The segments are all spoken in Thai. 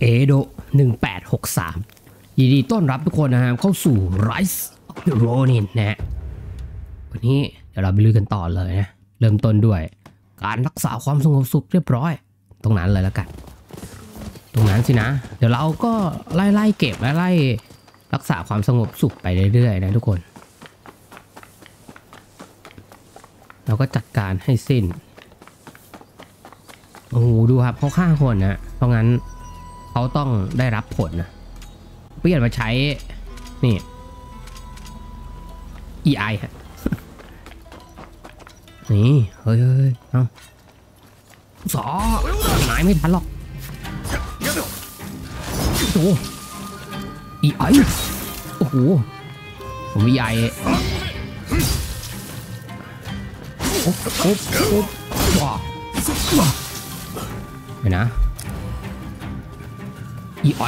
เอโด1863 ยินดีต้อนรับทุกคนนะครับเข้าสู่ Rise of the Ronin นะฮะวันนี้เดี๋ยวเราไปลุยกันต่อเลยนะ เริ่มต้นด้วย การรักษาความสงบสุขเรียบร้อย ตรงนั้นเลยแล้วกัน ตรงนั้นสินะ เดี๋ยวเราก็ไล่ไล่เก็บและไล่รักษาความสงบสุขไปเรื่อยๆนะทุกคน เราก็จัดการให้สิ้นโอ้โหดูครับเขาฆ่าคนนะเพราะงั้น เขาต้องได้รับผลนะเปลี่ยนมาใช้ นี่ EI ฮะ นี่ เฮ้ยเฮ้ยเอ้าสอหมายไม่ทันหรอก โอ้โห EI โอ้โห ผม EI โอ้โหโอ้โหว้าวนะ อีไอ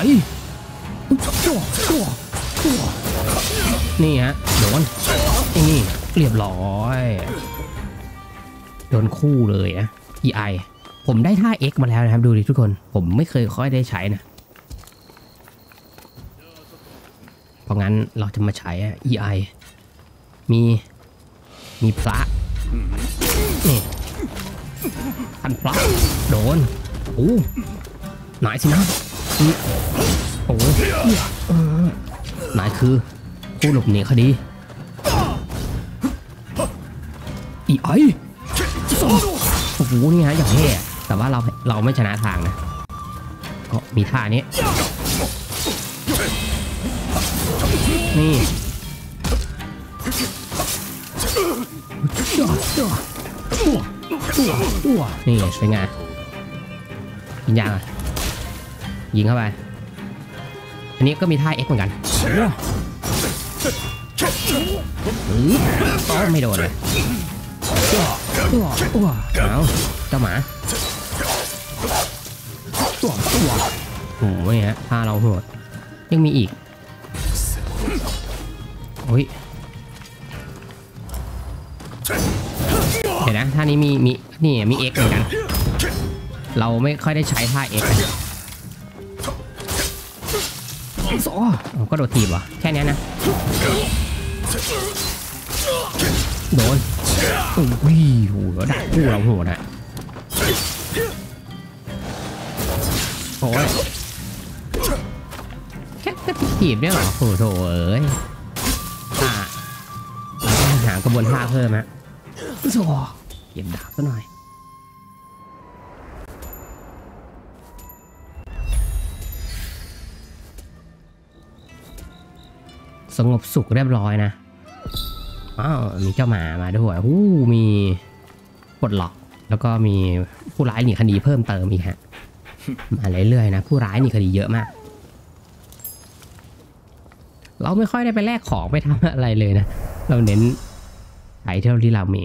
นี่ฮะโดนนี่เรียบร้อยโดนคู่เลยนะ EI ผมได้ท่า X มาแล้วนะครับดูดิทุกคน ผมไม่เคยค่อยได้ใช้นะ เพราะงั้นเราจะมาใช้ EI มี มีพระนี่พันพระโดนโอ้นายสินะ โอ้นายคือผู้หลบหนีคดีอีไอโอ้โหนี่ฮะอย่างเท่แต่ว่าเราเราไม่ชนะทางนะก็มีท่านี้ นี่นี่เป็นไงยิงยางอะ ยิงเข้าไป อันนี้ก็มีท่า X เหมือนกันอือก็ไม่โดนเลยตัวตัวเอาเจ้าหมาตัวตัวโอ้โหนี่ฮะท่าเราโหดยังมีอีกโอ้ยเดี๋ยวนะท่านี้มีมีนี่มี X เหมือนกัน เราไม่ค่อยได้ใช้ท่า X นะ โซ่ก็โดดทีบวะแค่นี้นะ โดนโอ้ยโหดักคู่เราโหดอะโอ้ยแค่ก็ทีบเนี่ยเหรอโอ้โหเอ้ยอ่าหากระบวนท่าเพิ่มฮะโซ่เก็บดาบซะหน่อย สงบสุขเรียบร้อยนะอ้าวมีเจ้าหมามาด้วยหู้มีปลดล็อกแล้วก็มีผู้ร้ายหนีคดีเพิ่มเติมอีกฮะมาเรื่อยๆนะผู้ร้ายหนีคดีเยอะมาก เราไม่ค่อยได้ไปแลกของไปทำอะไรเลยนะเราเน้นไอเทมที่เรามี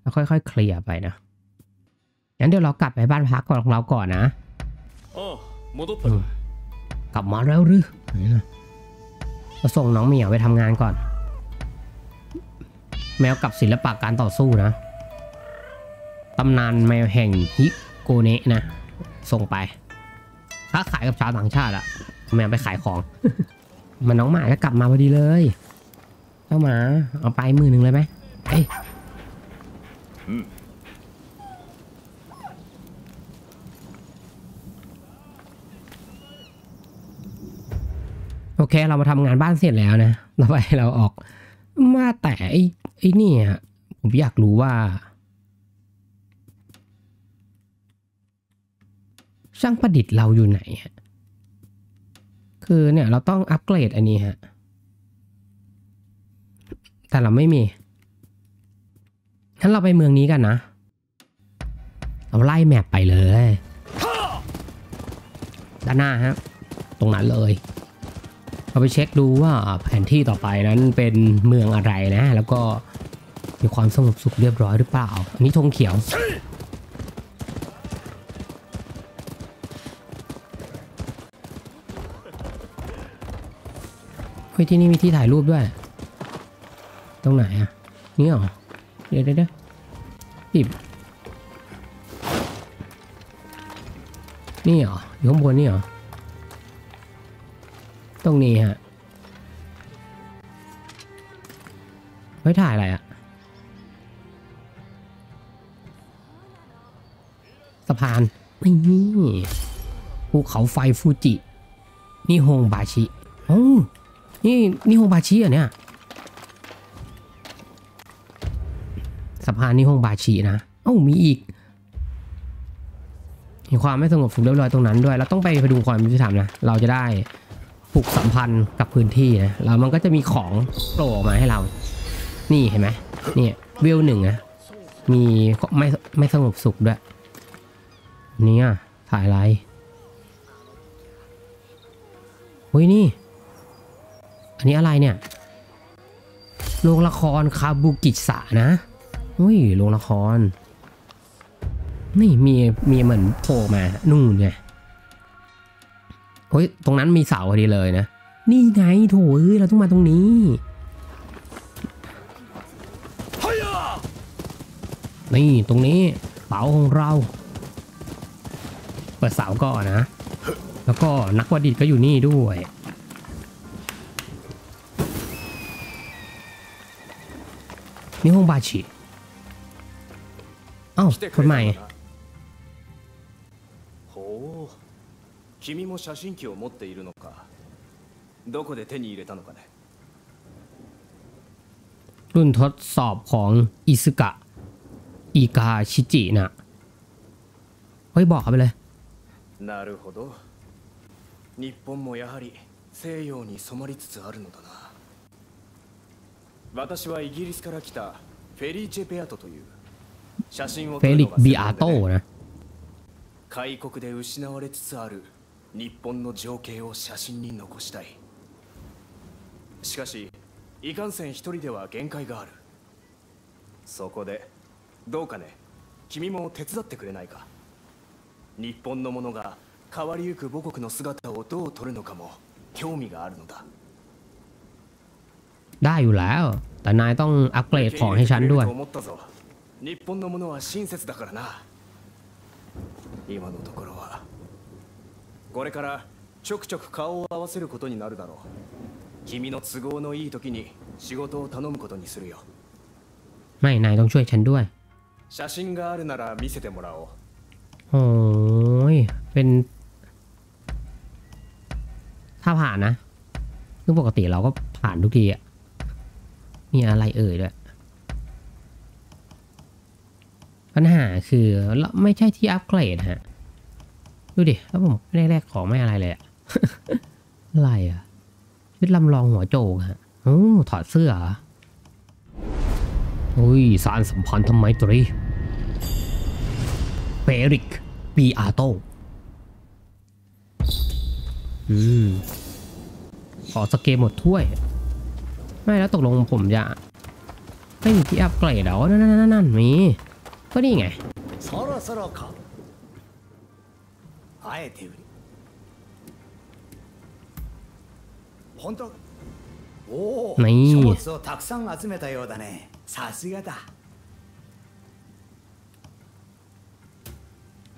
แล้วค่อยๆเคลียร์ไปนะงั้นเดี๋ยวเรากลับไปบ้านพักของเราก่อนนะกลับมาแล้วหรือ เราส่งน้องเหมียวไปทำงานก่อน แมวกับศิลปะการต่อสู้นะตำนานแมวแห่งฮิโกเนะนะ ส่งไปค้าขายกับชาวต่างชาติอะแมวไปขายของ มันน้องหมาก็กลับมาพอดีเลยเจ้าหมาเอาไปมือหนึ่งเลยไหมเอ้ย โอเค เรามาทำงานบ้านเสร็จแล้วนะต่อไปเราออก มาแต่ไอ้ไอ้นี่อะผมอยากรู้ว่า ช่างประดิษฐ์เราอยู่ไหนฮะคือเนี่ยเราต้องอัปเกรดอันนี้ฮะ แต่เราไม่มีงั้นเราไปเมืองนี้กันนะ เราไล่แมปไปเลย ด้านหน้าครับตรงนั้นเลย เราไปเช็คดูว่าแผนที่ต่อไปนั้นเป็นเมืองอะไรนะ แล้วก็มีความสงบสุขเรียบร้อยหรือเปล่า อันนี้ธงเขียว เฮ้ยที่นี่มีที่ถ่ายรูปด้วย ตรงไหนอะ นี่หรอ เดี๋ยวเดี๋ยวเด้ปิบนี่หรอ อยู่ข้างบนนี่หรอ ตรงนี้ฮะไว้ถ่ายอะไรอะสะพานนี่ภูเขาไฟฟูจิ นี่โฮงบาชิโอ้นี่นี่โฮงบาชิอะเนี่ยสะพานนี่โฮงบาชินะเอ้ามีอีกมีความไม่สงบสุขเรียบร้อยตรงนั้นด้วย เราต้องไปไปดูความยุติธรรมนะ เราจะได้ ผูกสัมพันธ์กับพื้นที่นะแล้วมันก็จะมีของโผล่ออกมาให้เรา นี่เห็นไหมเนี่ยวิวหนึ่งนะมีไม่ไม่สงบสุขด้วยนี่ยถ่ายอะไรเฮ้ยนี่ อันนี้อะไรเนี่ยโรงละครคาบุกิสะนะเฮ้ยโรงละคร นี่มีมีเหมือนโผล่มานู่นไง เฮ้ยตรงนั้นมีเสาพอดีเลยนะ นี่ไงโถเอ้ยเราต้องมาตรงนี้นี่ตรงนี้เป๋าของเรา เปิดเสาก่อนนะ แล้วก็นักวาดิตก็อยู่นี่ด้วยนี่ห้องบาชิอ้าวคนใหม่ 君も写真機を持っているのかどこで手に入れたのかね รุ่นทดสอบของอิซึกะ อีกาชิจินะเฮ้ย บอกเขาไปเลย なるほど日本もやはり西洋に染まりつつあるのだな私はイギリスから来たフェリーチェ・ペアトという写真を เฟ 撮る ลิ の ก が ซ์บิ 専 อา 門 โต้ でね นะ 開国で失われつつある 日本の情景を写真に残したいしかしいかんせん一人では限界があるそこでどうかね君も手伝ってくれないか日本の者が変わりゆく母国の姿をどう撮るのかも興味があるのだ ได้อยู่แล้ว แต่นายต้องอัปเกรดของให้ฉันด้วย 受け入れてくれると思ったぞ日本の者は親切だからな今のところは これからちょくちょく顔を合わせることになるだろう君の都合のいい時に仕事を頼むことにするよ ไม่ นายต้องช่วยฉันด้วย 写真があるなら見せてもらおう โอ้ย เป็น ถ้าผ่านนะ ซึ่งปกติเราก็ผ่านทุกทีอะมีอะไรเอ่ยด้วย ปัญหาคือเราไม่ใช่ที่อัปเกรดฮะ ดูดิแล้วผมแรกๆของไม่อะไรเลยอะอะไรอะชุดลำลองหัวโจกฮะโอ้ถอดเสื้อเหรออุ้ยสารสัมพันธ์ทำไมตรีเปริกปีอาโตอืมขอสเกมหมดถ้วย ไม่แล้วตกลงผมจะไม่มีที่อัพเกรดเหรอนั่นนั่นนั่นมีก็นี่ไง あえて売り本当おおない書物をたくさん集めたようだねさすがだ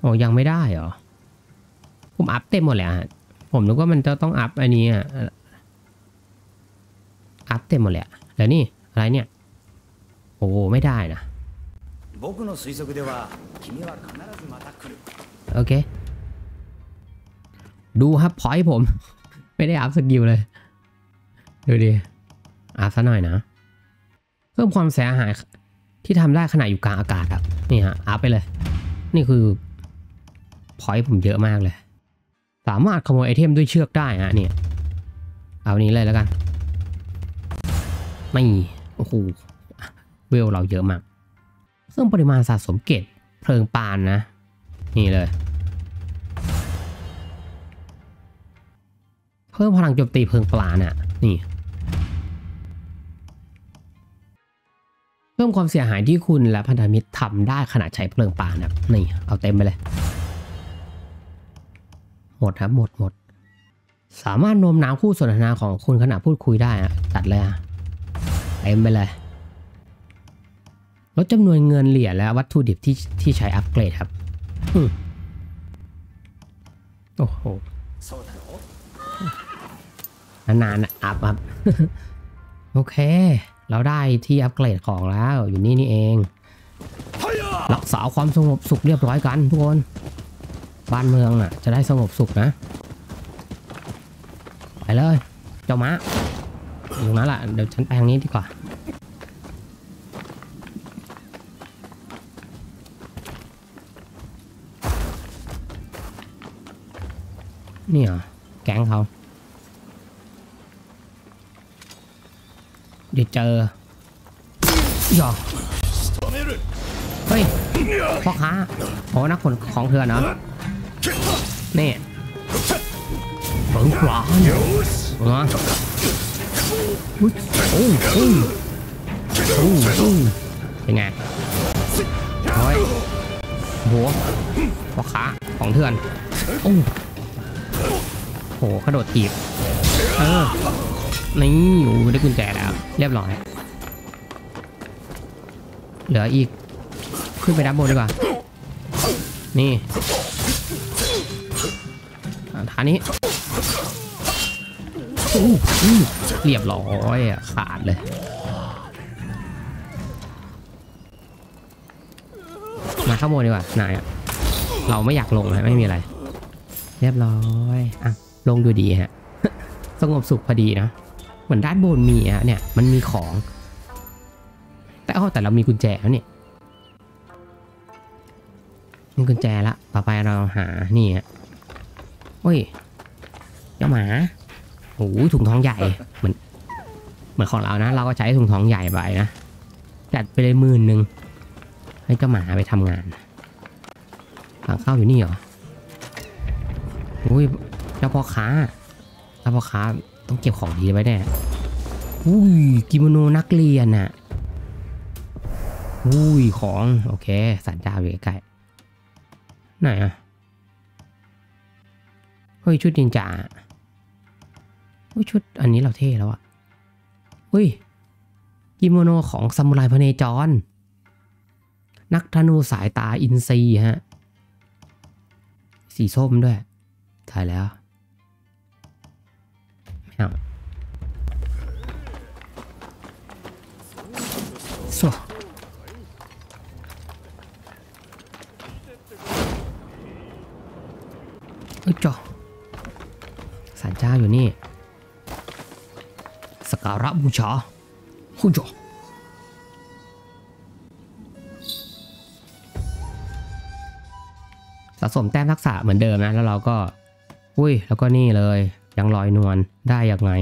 โอ้ยังไม่ได้เหรอ ผมอัพเต็มหมดแล้วฮะ ผมนึกว่ามันจะต้องอัพอันนี้อ่ะ อัพเต็มหมดแล้วแล้วนี่ อะไรเนี่ย โอ้ไม่ได้นะ 僕の推測では君は必ずまた来る โอเค ดูครับพอยผม ไม่ได้ up skill เลย ดูดิ up ซะหน่อยนะ เพิ่มความเสียหายที่ทำได้ขณะอยู่กลางอากาศครับนี่ฮะ up ไปเลย นี่คือพอยผมเยอะมากเลย สามารถขโมย item ด้วยเชือกได้ฮะเนี่ยเอานี้เลยแล้วกัน ไม่โอ้โหเวลเราเยอะมากซึ่งปริมาณสะสมเกตเพลิงปานนะ นี่เลย พิ่มพลังโจมตีเพลิงปลาน่ะนี่ เพิ่มความเสียหายที่คุณและพันธมิตรทำได้ขณะใช้เพลิงปลานะนี่เอาเต็มไปเลย หมดครับหมดหมด สามารถโน้มน้าวคู่สนทนาของคุณขณะพูดคุยได้นะจัดเลยอะเต็มไปเลยลดจำนวนเงินเหรียญและวัตถุดิบที่ที่ใช้อัปเกรดครับโอ้โห นานๆอะอัพอัพโอเค เราได้ที่อัปเกรดของแล้วอยู่นี่นี่เองรักษาความสงบสุขเรียบร้อยกันทุกคน บ้านเมืองน่ะ จะได้สงบสุขนะ ไปเลย เจ้าม้าอยู่ตรงนั้นแหละเดี๋ยวฉันไปทางนี้ดีกว่านี่เหรอ แก๊งเขาเดี๋ยวเจอหยอกเฮ้ยพ่อค้าโอ้นักขนของเถื่อนเหรอนี่เปิงขวานเหรออุ๊ยโอ้โอ้โอ้โอ้เป็นไงเฮ้ยโหพ่อค้าของเถื่อนโอ้ โหกระโดดถีบเออนี่โอ้ได้กุญแจแล้ว เรียบร้อย เหลืออีก ขึ้นไปด้านบนดีกว่า นี่ฐานนี้เรียบร้อยอะขาดเลย มาข้างบนดีกว่า นายอะเราไม่อยากลงนะไม่มีอะไร เรียบร้อย อะ ลงดูดีฮะ สงบสุขพอดีนะ เหมือนด้านบนมีอะเนี่ย มันมีของ แต่เอแต่เรามีกุญแจแล้วเนี่ย มีกุญแจละ ต่อไปเราหา นี่ฮะ โอ้ยเจ้าหมาโอ้ยถุงท้องใหญ่ เหมือน เหมือนของเรานะ เราก็ใช้ถุงท้องใหญ่ไปนะ จัดไปเลยหมื่นหนึ่งให้เจ้าหมาไปทำงานทางเข้าอยู่นี่เหรอ อุ้ย เจ้าพ่อค้าเจ้าพ่อค้าต้องเก็บของดีไว้แน่อุ้ยกิโมโนนักเรียนน่ะอุ้ยของโอเคสันดาวอยู่ใกล้ๆไหนอะเฮ้ยชุดนินจาเฮ้ยชุดอันนี้เราเท่แล้วอะเฮ้ยกิโมโนของซามูไรพเนจร นักธนูสายตาอินทรีฮะ สีส้มด้วยถ่ายแล้ว ไม่เอาสวเอ้ยจ่อสารเจ้าอยู่นี่สกการะบูชาคุณจ่อสะสมแต้มทักษะเหมือนเดิมนะ แล้วเราก็ อุ้ย แล้วก็นี่เลย ยังลอยนวลได้ยังไง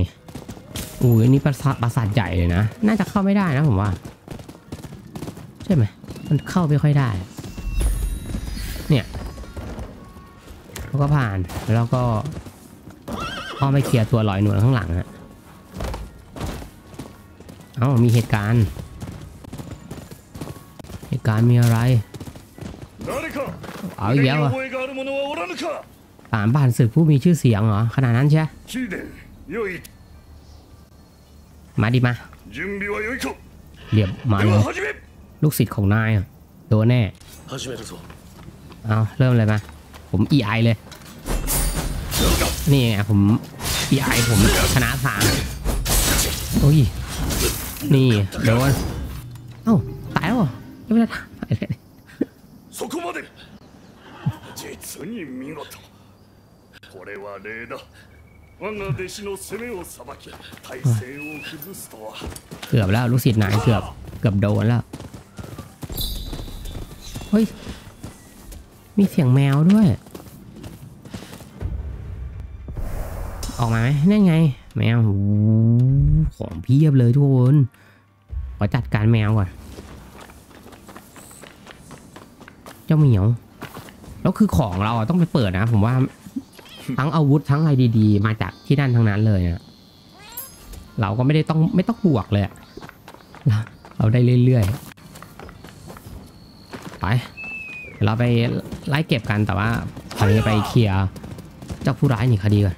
อุ้ยนี่ปราสาทปราสาทใหญ่เลยนะ น่าจะเข้าไม่ได้นะผมว่า ใช่ไหมมันเข้าไม่ค่อยได้ เนี่ยเล้ก็ผ่านแล้วก็พ่อไม่เคลียร์ตัวลอยนวลข้างหลังฮะเอ้ามีเหตุการณ์ เหตุการณ์มีอะไร เอาอีกแล้วอะ えがある者はおらぬか ฐานผ่านศึกผู้มีชื่อเสียงเหรอ ขนาดนั้นใช่ キーデンよい มาดิมา 準備はよいか เรียบมา で เล はい 始め ลูกศิษย์ของนายอะโดนแน่ 始めるぞ เอาเริ่มเลยมา ผม EI เลย นี่ไงผม EI ผมชนะสามโอ้ย นี่โดน เอ้า ตายแล้วเหรอยังไม่ได้ทำอะไรเลย そこまで実に見事 これは礼だ我が弟子の攻めを裁き体勢を崩すとは เกือบแล้ว ลูกศิษย์นายเกือบ เกือบโดนแล้ว เฮ้ย มีเสียงแมวด้วย ออกมาไหมนั่นไง แมวโอ้โหของเพียบเลยทุกคนขอจัดการแมวก่อน เจ้าเหมียว แล้วคือของเราอะต้องไปเปิดนะ ผมว่า ทั้งอาวุธทั้งอะไรดี ๆ มาจากที่นั่นทั้งนั้นเลยอะเราก็ไม่ได้ต้องไม่ต้องบวกเลยเราได้เรื่อยๆไปเราไปไล่เก็บกันแต่ว่าตอนนี้ไปเคลียร์เจ้าผู้ร้ายหนีคดีก่อน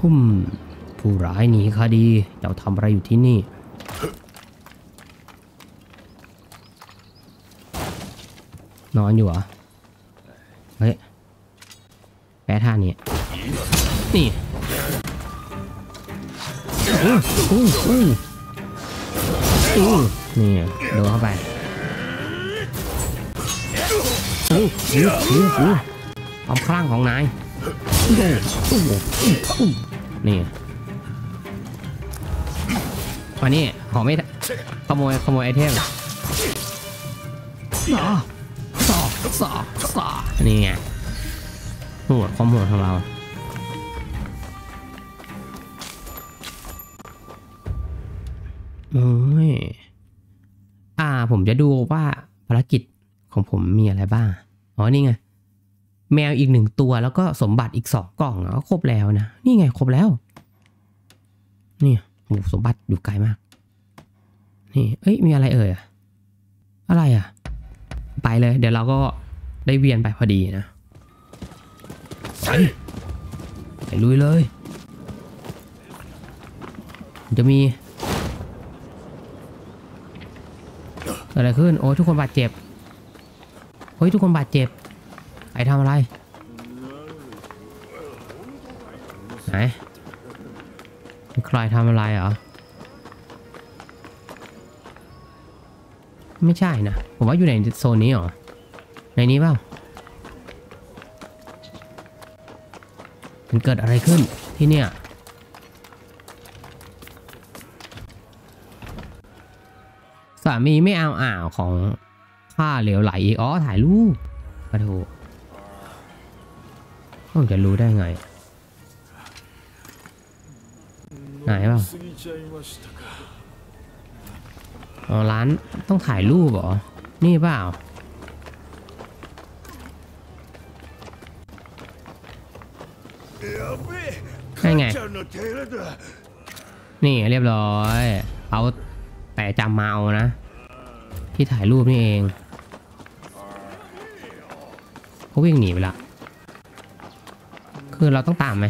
หุ่มผู้ร้ายหนีคดีเจ้าทำอะไรอยู่ที่นี่นอนอยู่เหรอ เฮ้ยไปพ้ท่านี้นี่อู้อู้อู้อู้นี่โดนเข้าไปอู้อู้อู้อู้ความคลั่งของนายอู้อู้อู้อู้นี่มานี่ขอไม่ขโมยขโมยไอเทมสอสอสอสอ นี่ไงหัวความโหดของเราโอ้ยอ่า ผมจะดูว่าภารกิจของผมมีอะไรบ้าง อ๋อ นี่ไง แมวอีกหนึ่งตัวแล้วก็สมบัติอีกสองกล่องก็ครบแล้วนะ นี่ไงครบแล้ว นี่โอ้โหสมบัติอยู่ไกลมาก นี่ เอ้ย มีอะไรเอ่ย อะไรอะ ไปเลย เดี๋ยวเราก็ ได้เวียนไปพอดีนะไปไปลุยเลย จะมีเกิดอะไรขึ้น โอ้ทุกคนบาดเจ็บ เฮ้ย ทุกคนบาดเจ็บใครทำอะไร ไหนใครทำอะไรเหรอ ไม่ใช่นะ ผมว่าอยู่ในโซนนี้เหรอ ในนี้เปล่ามันเกิดอะไรขึ้นที่เนี่ยสามีไม่เอาอ่าวของข้าเหลวไหลอีกอ๋อถ่ายรูปมาโถผมจะรู้ได้ไงไหนเปล่าอ๋อร้านต้องถ่ายรูปเหรอ นี่เปล่า นั่นไง นี่เรียบร้อย เอาแต่จำเมานะ ที่ถ่ายรูปนี่เองเขาวิ่งหนีไปละ คือเราต้องตามไหม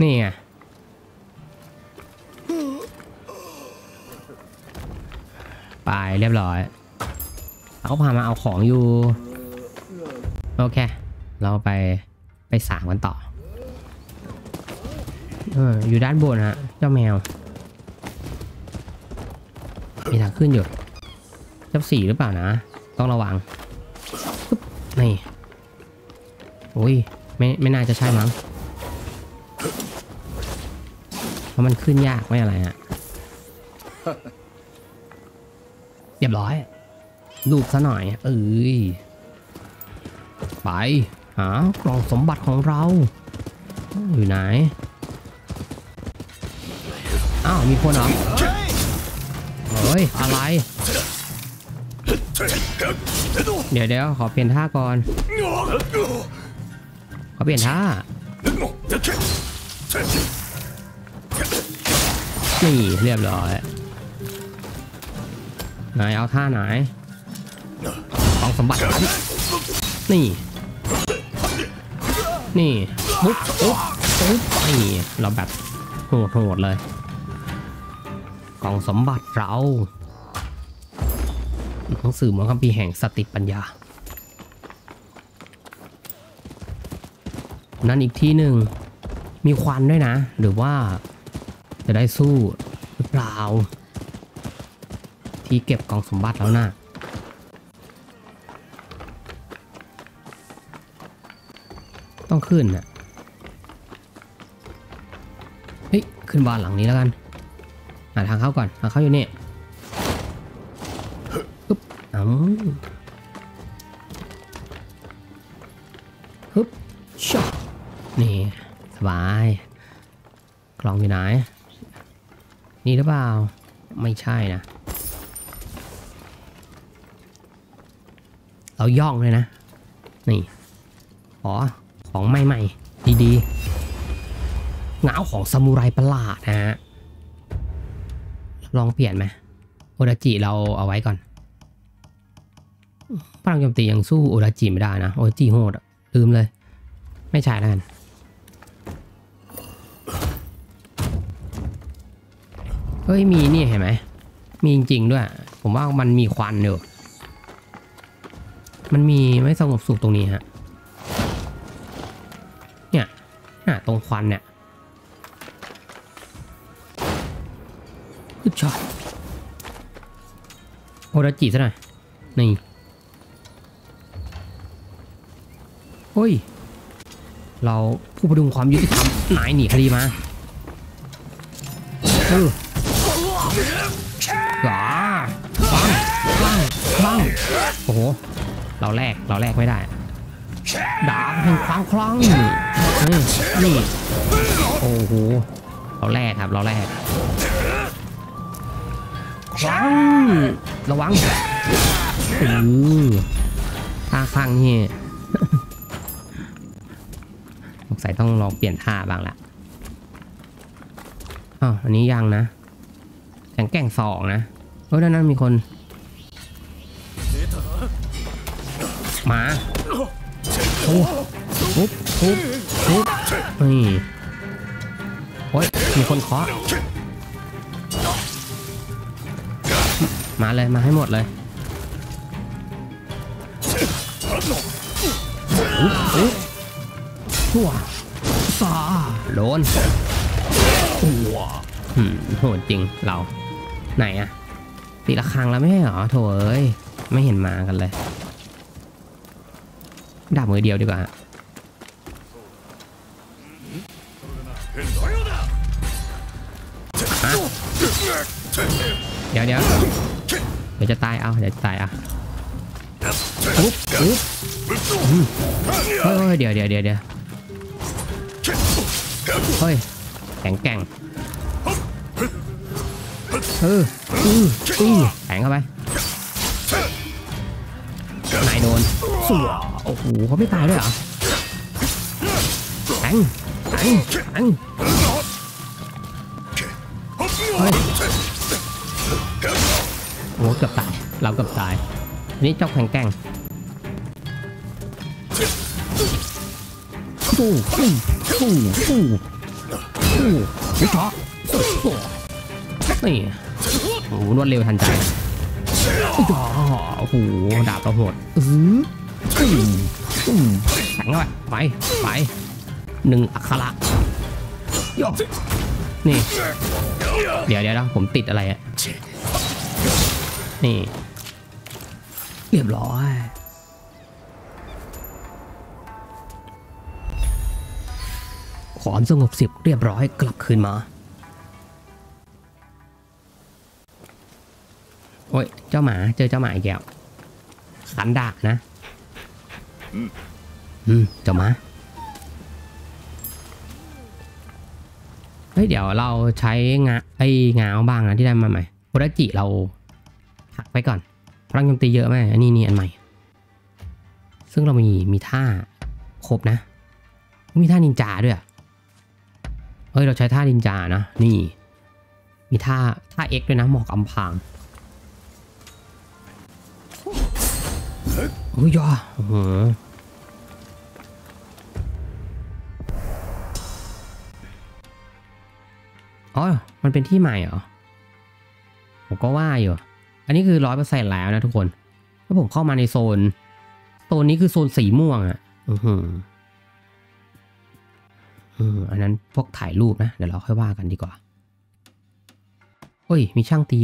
นี่ไงไปเรียบร้อย เขาพามาเอาของอยู่ โอเค เราไปไปสามกันต่อเอออยู่ด้านบนฮะ เจ้าแมว มีทางขึ้นอยู่เจ้าสี่หรือเปล่านะ ต้องระวังนี่โอ้ยไม่ไม่น่าจะใช่มั้งเพราะมันขึ้นยากไม่อะไรฮะเรียบร้อย ลูบซะหน่อย เอ้ย ไป หากล่องสมบัติของเรา อยู่ไหน อ้าว มีคนเหรอ เฮ้ย อะไร เดี๋ยวเดี๋ยวขอเปลี่ยนท่าก่อน ขอเปลี่ยนท่า นี่ เรียบร้อยไหนเอาท่าไหน สมบัติครับนี่ นี่ปุ๊บปุ๊บปุ๊บนี่เราแบบโหดเลย กล่องสมบัติเราหนังสือมนคัมภีร์แห่งสติปัญญา นั่นอีกที่หนึ่งมีควันด้วยนะ หรือว่าจะได้สู้หรือเปล่า ที่เก็บกล่องสมบัติแล้วนะ ต้องขึ้นน่ะเฮ้ย ขึ้นบ้านหลังนี้แล้วกัน หาทางเข้าก่อน ทางเข้าอยู่นี่ปึ๊บเอาฮึบชอนี่ สบาย กล่องอยู่ไหน นี่หรือเปล่า ไม่ใช่นะ เราย่องเลยนะ นี่ขอ ของใหม่ๆดีๆเงาของซามูไรประหลาดนะฮะลองเปลี่ยนไหมโอดาจิเราเอาไว้ก่อนพลังโจมตียังสู้โอดาจิไม่ได้นะโอดาจิโหดลืมเลย ไม่ใช่แล้วกันเฮ้ยมีนี่เห็นไหมมีจริงๆด้วย ผมว่ามันมีควันอยู่มันมีไม่สงบสุขตรงนี้ฮะ น่ะตรงควันเนี่ยอึดช็อตโอราจิซะหน่อยนี่เฮ้ย เราผู้ประดุงความยุติธรรมนายหนีคดีมาเออหรอฟังฟังฟังโอ้โห เราแลกเราแลกไม่ได้ ดาบแห่งความคลั่งนี่โอ้โหเราแลกครับเราแลกคลังระวังเออท่าคลั่งนี่สงสัยต้องลองเปลี่ยนท่าบ้างละอ้าวอันนี้ยังนะแข็งแก่งสองนะเฮ้ด้านนั้นมีคน ทุบทุบทุบนี่โอ้ยมีคนเคาะมาเลยมาให้หมดเลยอุ๊บอุ๊บหัวซาโดนตัวหืมโหดจริงเรา ไหนอะตีละครังแล้วไม่ใช่เหรอโถเอ้ย ไม่เห็นมากันเลยดาบมือเดียวดีกว่า เดี๋ยวจะตาอาเดี๋ยวตายเอาอุ๊บอุ๊บเฮ้ยเดี๋ยวเดี๋ยวเดี๋ยวเดี๋ยวเฮ้ยแข็งแกร่งเอออืออือแข็งเข้าไปนายโดนสัวโอ้โหเขาไม่ตายด้วยเหรอแข็งแข็งแข็งเฮ้ยโอ้โหเกือบตาย เรากือบตายนนี้เจ้าแข็งแกร่งฟูฟูฟูฟูฟูวิเคราะห์นี่โอ้โหรวดเร็วทันใจอ๋อโอ้โหดาบเราโหดอื้ออื้ออื้อแข็งเข้าไปไปไปหนึ่งอักขระโยกนี่ เดี๋ยวเดี๋ยวนะผมติดอะไรอะนี่ เรียบร้อยความสงบสิบเรียบร้อยกลับคืนมา โอ้ย เจ้าหมาเจอเจ้าหมาอีกแล้วขันดาบนะ อืม เจ้าหมา เฮ้ย เดี๋ยวเราใช้งาไอ้งาวบ้างนะที่ได้มาใหม่โอราจิเราพักไปก่อน พลังโจมตีเยอะไหมอันนี้นี่อันใหม่ ซึ่งเรามีมีท่าครบนะ มีท่านินจาด้วยอะเอ้ยเราใช้ท่านินจานะ นี่ มีท่าท่าเอ็กด้วยนะหมาะกับอำพรางโอ้ยยอโอ้โหอ๋อ มันเป็นที่ใหม่เหรอ ผมก็ว่าอยู่ อันนี้คือร้อยเปอร์เซ็นต์แล้วนะทุกคนถ้าผมเข้ามาในโซนโซนนี้คือโซนสีม่วงอะ่ะอือหืออืมอันนั้นพวกถ่ายรูปนะ เดี๋ยวเราค่อยว่ากันดีกว่าโอ้ย มีช่างตี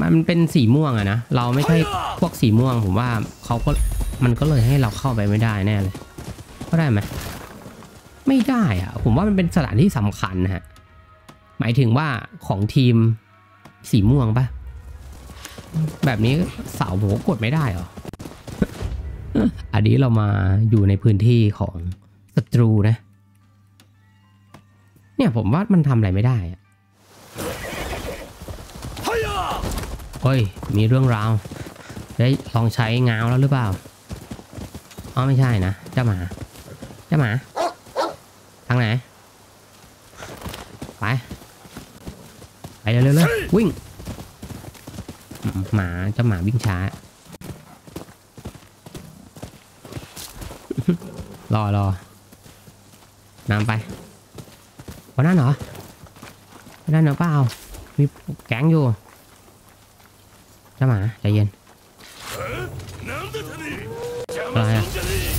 มันเป็นสีม่วงอะนะ เราไม่ใช่พวกสีม่วง ผมว่าเขาก็มันก็เลยให้เราเข้าไปไม่ได้แน่เลย ก็ได้ไหมไม่ได้อะผมว่ามันเป็นสถานที่สำคัญนะฮะ หมายถึงว่าของทีมสีม่วงปะแบบนี้เสาผมก็กดไม่ได้เหรอ อันนี้เรามาอยู่ในพื้นที่ของศัตรูนะ เนี่ยผมว่ามันทำอะไรไม่ได้อะเฮ้ย มีเรื่องราว ได้ลองใช้งาวแล้วหรือเปล่า อ๋อไม่ใช่นะ เจ้าหมา เจ้าหมา ทางไหน ไป เร็วเวิ่งหมาเจ้าหมาวิ่งช้ารอรอนำไปวันนั้นเหรอวันนั้นเหรอเปล่ามีแก๊งอยู่เจ้าหมาใจเย็นอะไรอะ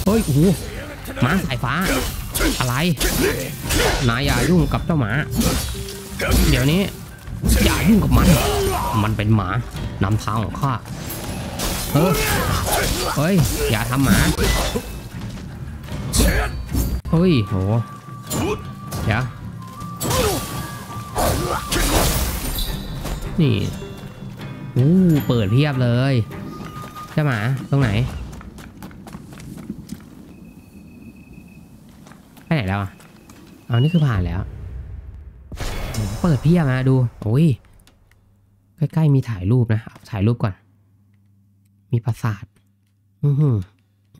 เฮ้ยโอ้หหมาสายฟ้า อะไรนายอย่ายุ่งกับเจ้าหมา เดี๋ยวนี้ อย่ายุ่งกับมัน มันเป็นหมานำทางของข้าเออเฮ้ย อย่าทำหมา เฮ้ยโหเดี๋ยวนี่อู้เปิดเพียบเลยเจ้าหมาตรงไหนไปไหนแล้วอะเอนี่คือผ่านแล้ว เปิดเพียบนะดู โอ้ย ใกล้ๆมีถ่ายรูปนะเอาถ่ายรูปก่อน มีปราสาท อือหือ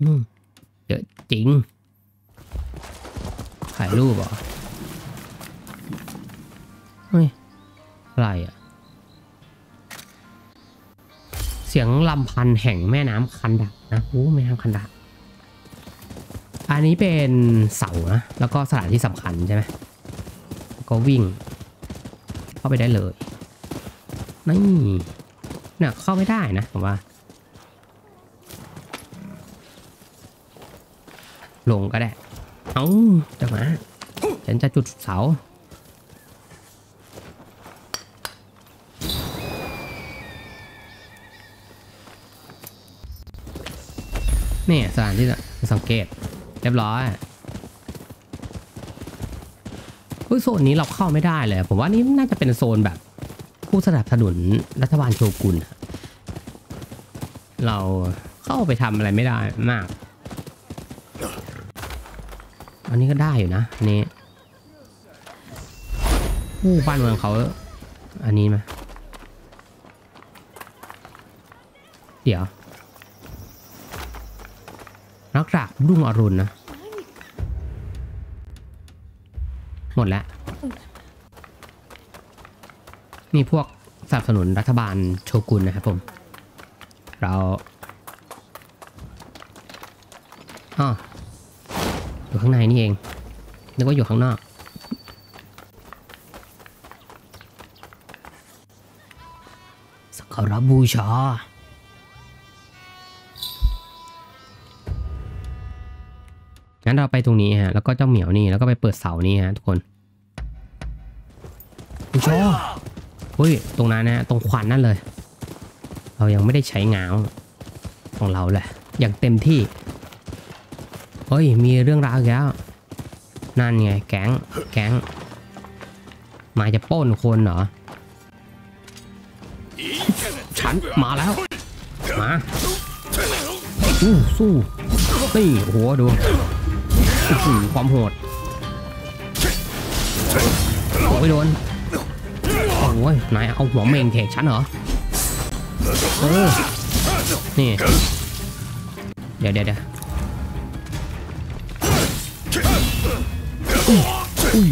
อือเยอะจริง ถ่ายรูปเหรอ เฮ้ย อะไรอะเสียงลำพันธ์แห่งแม่น้ำคันดะนะโอ้แม่น้ำคันดะอันนี้เป็นเสานะ แล้วก็สถานที่สำคัญใช่ไหมก็วิ่ง เข้าไปได้เลยนี่เนี่ยเข้าไม่ได้นะผมว่า ลงก็ได้ เอาจะมา ฉันจะจุดเสานี่สถานที่สังเกต เรียบร้อย เฮ้ยโซนนี้เราเข้าไม่ได้เลย ผมว่านี่น่าจะเป็นโซนแบบ ผู้สนับสนุนรัฐบาลโชกุนเราเข้าไปทำอะไรไม่ได้มาก อันนี้ก็ได้อยู่นะอันนี้ผู้บ้านเมืองเขาอันนี้ไหมเดี๋ยวนักดาบรุ่งอรุณนะ มดแล้ว นี่พวกสนับสนุนรัฐบาลโชกุนนะครับผม เราอ๋ออยู่ข้างในนี่เอง นึกว่าอยู่ข้างนอก สักการะบูชางั้นเราไปตรงนี้ฮะ แล้วก็เจ้าเหมียวนี่ แล้วก็ไปเปิดเสานี่ฮะทุกคน ฮ้ย ตรงนั้นนะตรงควันนั่นเลย เรายังไม่ได้ใช้งาวของเราแหละ อย่างเต็มที่ เฮ้ย มีเรื่องราวอีกแล้ว นั่นไง แก๊ง แก๊ง มาจะป้นคนเหรอ ฉันมาแล้ว มาอู้สู้นี่โอ้โหดูความโหดโอ้ยโดน โอ้ย นายเอาหัวเมงเทกฉันเหรอ เออ นี่ เดี๋ยวเดี๋ยวเดี๋ยวอุ้ยอุ้ย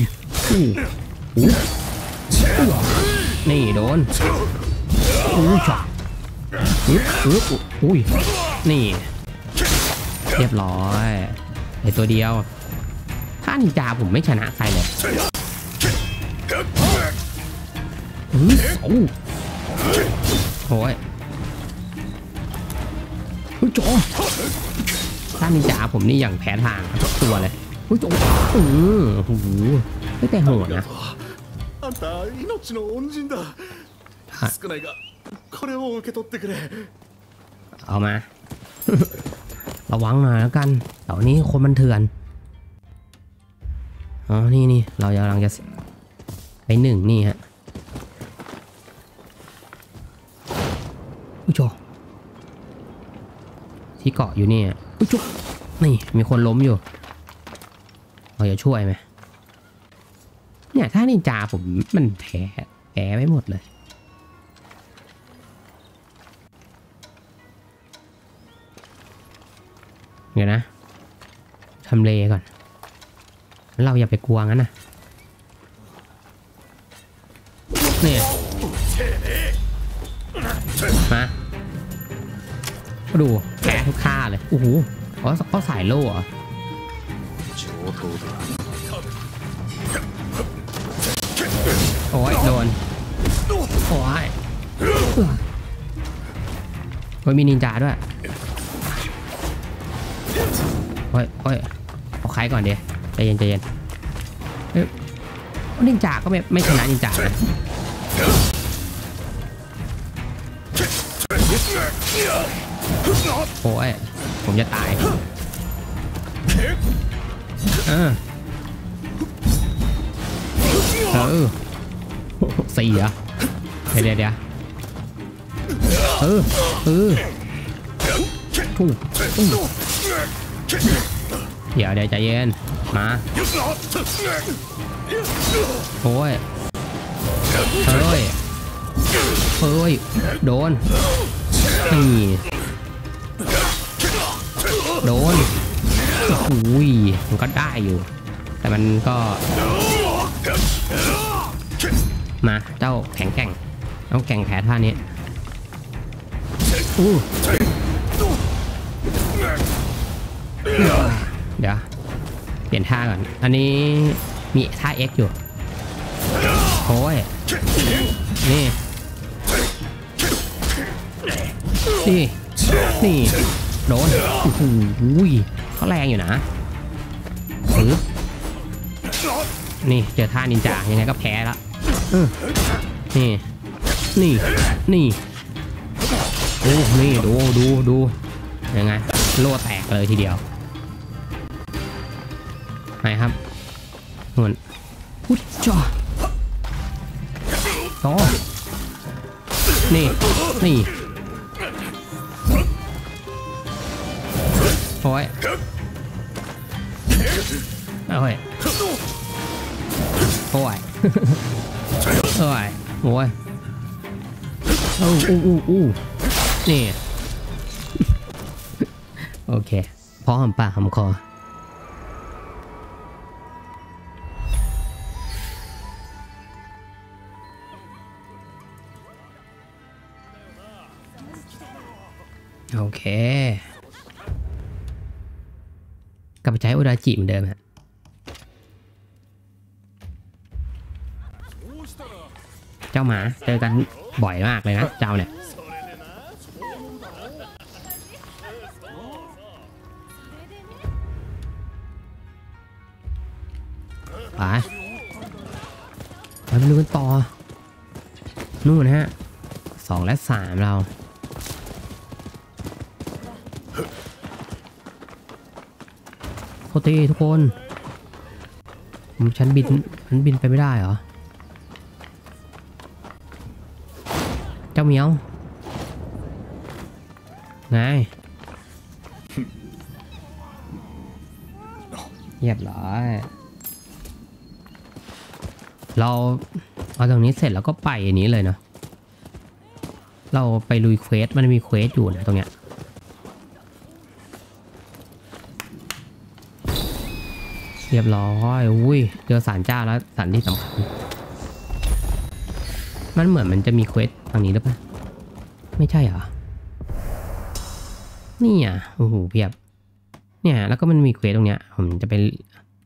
อุ้ยนี่โดนอุ้ยช็อตอึ๊บอึ๊บอุ้ยนี่ เรียบร้อยไอตัวเดียวถ้านินจาผมไม่ชนะใครเลย อื้อโอ้โอ้ยเฮ้ยโจถ้านินจาผมนี่อย่างแพ้ทางทุกตัวเลยเฮ้ยโจอือโอ้โหไม่แต่โหดนะ あんた命の恩人だはい少ないがこれを受け取ってくれ เอามา ระวังหน่อยแล้วกันแถวนี้คนมันเถื่อน อ๋อ นี่นี่ เรากำลังจะไปหนึ่งนี่ฮะ อุ้ยโจที่เกาะอยู่นี่อะอุ้ยโจนี่มีคนล้มอยู่เราจะช่วยไหมเนี่ยถ้านินจาผมมันแพ้แพ้ไม่หมดเลยเดี๋ยวนะทำเลก่อน เราอย่าไปกลัวงั้นนะเนี่ย มาดูแกทุกค่าเลยโอ้โหอ๋อเขาสายโล่เหรอโอ้ยโดนโอ้ยโอ้ยมีนินจาด้วยโอ้ยโอ้ยเอาไข่ก่อนเดี๋ยวใจเย็นใจเย็นนินจาก็ไม่ไม่ชนะนินจานะ โอ้ยผมจะตายเออเออสี่เหรอเดี๋ยวเดี๋ยวเดี๋ยวเออเอออู้อู้เดี๋ยวเดี๋ยวใจเย็นมาโอ้ยเฮ้ยเฮ้ยโดน นี่โดนอุ้ยมันก็ได้อยู่ แต่มันก็ มาเจ้าแข็งแกร่งต้องแกร่งแผลท่านี้อู้เดี๋ยว เปลี่ยนท่าก่อน อันนี้มีท่า X อยู่โอ้ยนี่ นี่นี่โดนโอ้โหเขาแรงอยู่นะปึ๊บนี่เจอท่านินจายังไงก็แพ้ละเออนี่ นี่ นี่โอ้นี่ดูดูดูยังไงโล่แตกเลยทีเดียวไหนครับนู่นพุชจ่อโอ้นี่ นี่ โอ้ยโอ้ยโอ้ยโอ้ยโอ้ยอู้อู้อู้อู้นี่โอเคพอหอมปากหอมคอโอเค กลับไปใช้อุดาจิเหมือนเดิมฮะเจ้าหมาเจอกันบ่อยมากเลยนะ เจ้าเนี่ยไปไปดูกันต่อ นู่นฮะสองและสามเรา โทษทีทุกคนผมฉันบินฉันบินไปไม่ได้เหรอ เจ้าเหมียว ไงเรียบร้อยเราเอาตรงนี้เสร็จแล้วก็ไปอันนี้เลยเนาะ เราไปลุย quest มันมี quest อยู่นะตรงเนี้ย เรียบร้อยอุ้ยเจอสารเจ้าแล้วสารที่สำคัญ มันเหมือนมันจะมี quest ทางนี้หรือเปล่า ไม่ใช่เหรอ นี่อะ โอ้โหเพียบ เนี่ย แล้วก็มันมีเควสตรงเนี้ย ผมจะไป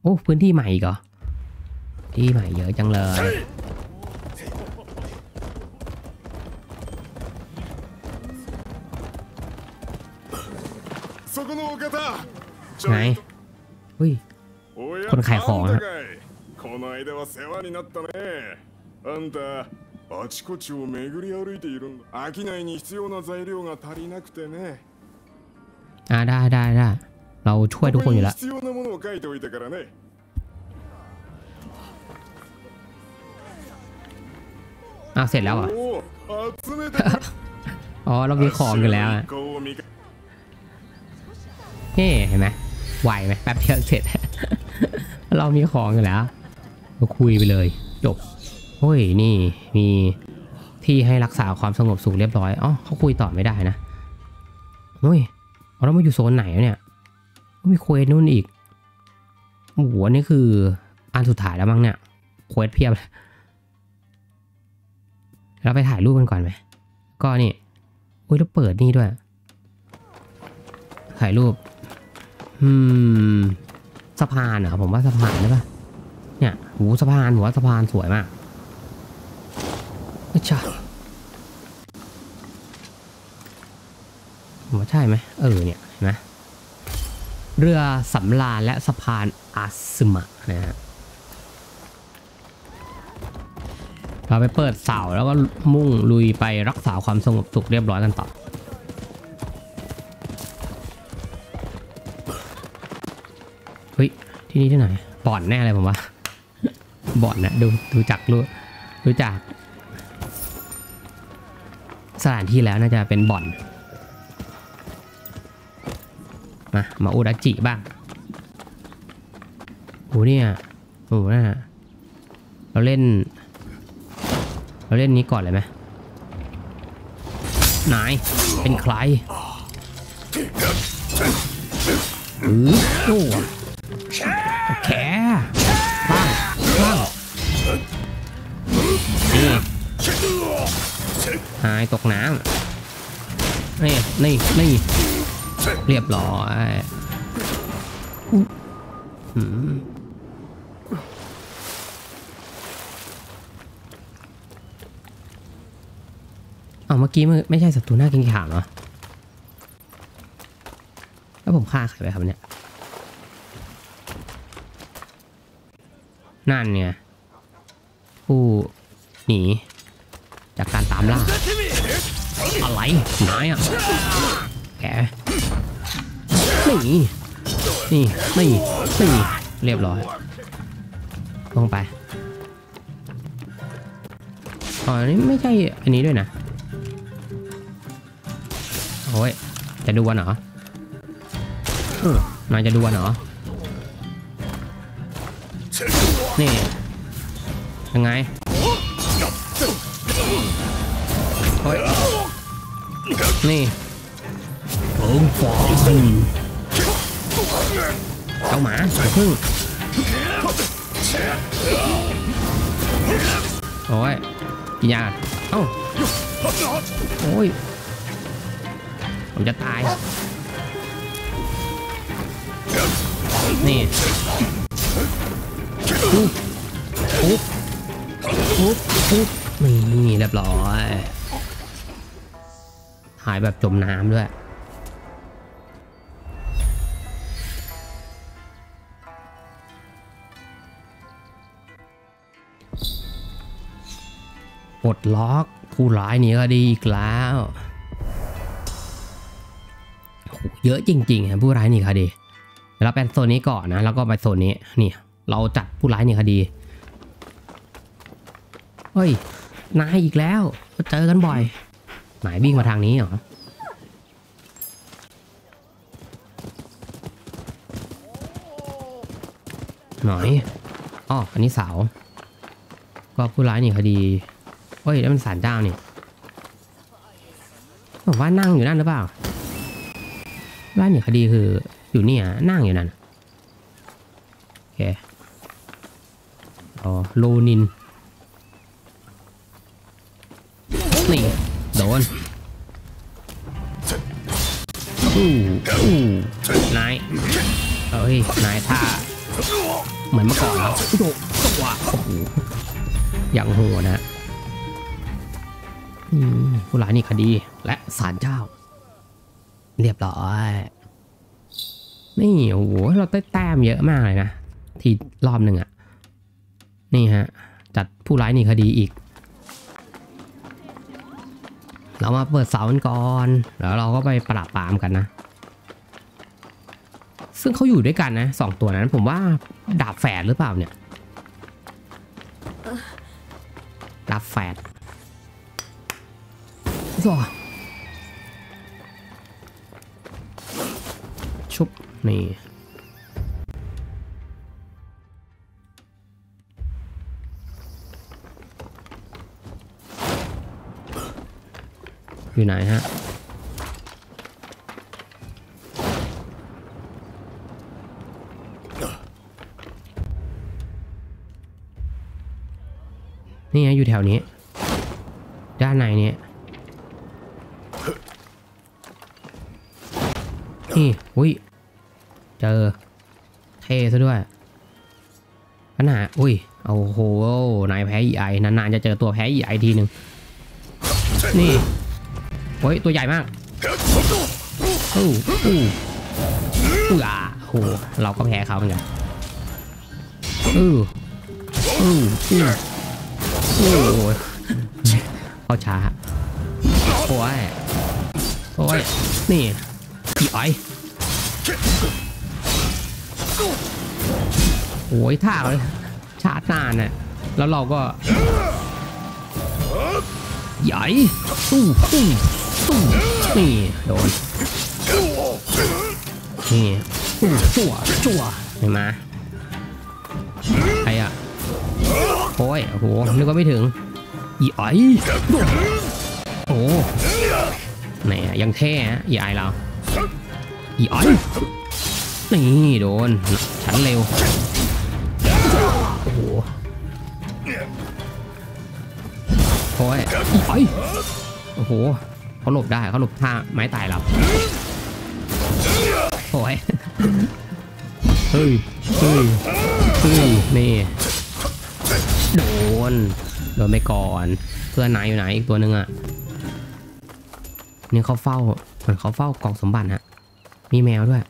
โอ้ พื้นที่ใหม่อีกเหรอ ที่ใหม่เยอะจังเลยไงนอุ้ย おやこれ開放あんたかいこの間は世話になったねあんたあちこちを巡り歩いているんだ商いに必要な材料が足りなくてね อ่าได้ได้ได้ เราช่วยทุก こ ค こ นอ に ยู่แล้ว 必要なものを書いておいたからね อ้าวเสร็จแล้วเหรอ่ะ おお集めてくれ อ๋อ เรามีของอยู่แล้วอะ こう見か นี่เห็นไหมไหวไหมแป๊บเดียวเสร็จ เรามีของอยู่แล้วเราคุยไปเลยจบโอ้ยนี่มีที่ให้รักษาความสงบสุขเรียบร้อยอ๋อเขาคุยต่อไม่ได้นะเฮ้ยเรามาอยู่โซนไหนเนี่ยมี quest นู่นอีกโอ้โหอันนี่คืออันสุดท้ายแล้วมั้งเนี่ย quest เพียบเลยเราไปถ่ายรูปกันก่อนไหมก็นี่อุ้ยแล้วเปิดนี่ด้วย ถ่ายรูป อืม สะพานเหรอผมว่าสะพานใช่ปะเนี่ยหูสะพานหัวสะพานสวยมากเอ้ยจ้าผมว่าใช่ไหมเออเนี่ยเห็นไหมเรือสำราญและสะพานอาซึมะนะฮะเราไปเปิดเสาแล้วก็มุ่งลุยไปรักษาความสงบสุขเรียบร้อยกันต่อ เฮ้ย ที่นี่ที่ไหน บ่อนแน่เลยผมว่า บ่อนนะดูดูจากรู้รู้จัก สถานที่แล้วน่าจะเป็นบ่อน มา มาอุดัจิบ้างโอ้เนี่ยโอ้น่ะเราเล่น เราเล่นนี้ก่อนเลยไหมนาย เป็นใครอือโอ้ แขบ้างบ้างนี่หายตกน้ำนี่นี่นี่เรียบร้อยอืมเอาเมื่อกี้ไม่ใช่ศัตรูหน้ากินขามเหรอแล้วผมฆ่าใครไปครับเนี่ย นั่นไงผู้หนี จากการตามล่า อะไรนายอะ แก นี่ นี่ นี่ นี่ เรียบร้อย ลงไปอ๋ออันนี้ไม่ใช่อันนี้ด้วยนะ โอ้ย จะดูวันเหรอเออนายจะดูวันเหรอ นี่ ยังไงโอ้ยนี่โอ้ฟอนเจ้าหมาอย่าพึ่งโอ้ยกินยาเอ้าโอ้ยผมจะตาย นี่ ปุ๊บปุ๊บปุ๊บปุ๊บนี่เรียบร้อย หายแบบจมน้ำด้วยปลดล็อกผู้ร้ายนีคดีอีกแล้วเยอะจริงๆครับผู้ร้ายนี่คดีเดี๋ยวเราไปโซนนี้ก่อนนะ แล้วก็ไปโซนนี้นี่ เราจัดผู้ร้ายหนีคดี เฮ้ย นายอีกแล้ว เจอกันบ่อยหมายวิ่งมาทางนี้เหรอ หน่อยอ๋ออันนี้เสาก็ผู้ร้ายหนีคดีเฮ้ย แล้วมันสารเจ้านี่ผมว่านั่งอยู่นั่นหรือเปล่าร้านหนีคดีคืออยู่เนี่ยนั่งอยู่นั่นโอเค อ๋อโลนิน นี่ โดนอู้อู้นายเอ้ย นายท่า เหมือนเมื่อก่อนแล้วโดตัวโอ้โหอย่างโหดนะผู้ร้ายนี่คดี และศาลเจ้า เรียบร้อย นี่ โอ้โห เราได้แต้มเยอะมากเลยนะ ทีรอบหนึ่งอะ นี่ฮะ จัดผู้ร้ายนี่คดีอีก เรามาเปิดเสากันก่อนแล้วเราก็ไปปราบปรามกันนะ ซึ่งเขาอยู่ด้วยกันนะสองตัวนั้นผมว่าดาบแฝดหรือเปล่าเนี่ยดาบแฝดโซ่ชุบนี่ อยู่ไหนฮะ นี่ไงอยู่แถวนี้ ด้านในนี้นี่ อุ้ย เจอ เทซะด้วยปัญหาอุ้ยโอ้โห นายแพ้อีไอนานๆจะเจอตัวแพ้อีไอทีหนึ่งนี่ โอ้ย ตัวใหญ่มากอู้อู้อู้อะโหเราก็แพ้เขาเหมือนกันอู้อู้อู้อู้โอ้ยเขาช้าโอ้ยโอ้ยนี่อีไอยโอ้ยท่าเลยชาร์จนานน่ะแล้วเราก็ใหญ่ตู้ตู้ตู้ นี่โดนนี่จั่วจั่วเห็นไหมใครอะโอ้ยโอ้โหนึกว่าไม่ถึงอีไอโอ้แหมยังเท่ฮะอีไอเราอีไอนี่โดนฉันเร็วโอ้โหโอ้ยอีไอโอ้โห เขาหลบได้เขาหลบท่าไม้ตายเราโอ้ยเฮ้ยเฮ้ยเฮ้ยนี่โดนโดนไปก่อน เพื่อนนายอยู่ไหนอีกตัวหนึ่งอะนี่เขาเฝ้าเหมือนเขาเฝ้ากล่องสมบัติฮะมีแมวด้วย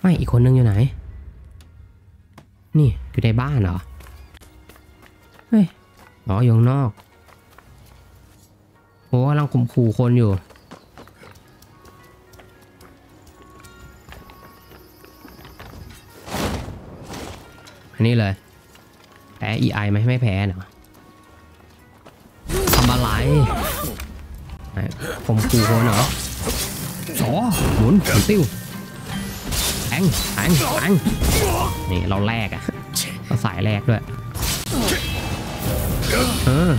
ไม่อีกคนนึงอยู่ไหน นี่อยู่ในบ้านเหรอเฮ้ยอ๋ออยู่นอก อ้กำลังข่มขู่คนอยู่ อันนี้เลย แพ้ EI ไหมไม่แพ้เนาะทำอะไรไหนข่มขู่คนเหรอสอหมุนหมุนติ้วแทงแทงแทงนี่เราแลกอะเราสายแลกด้วย เออ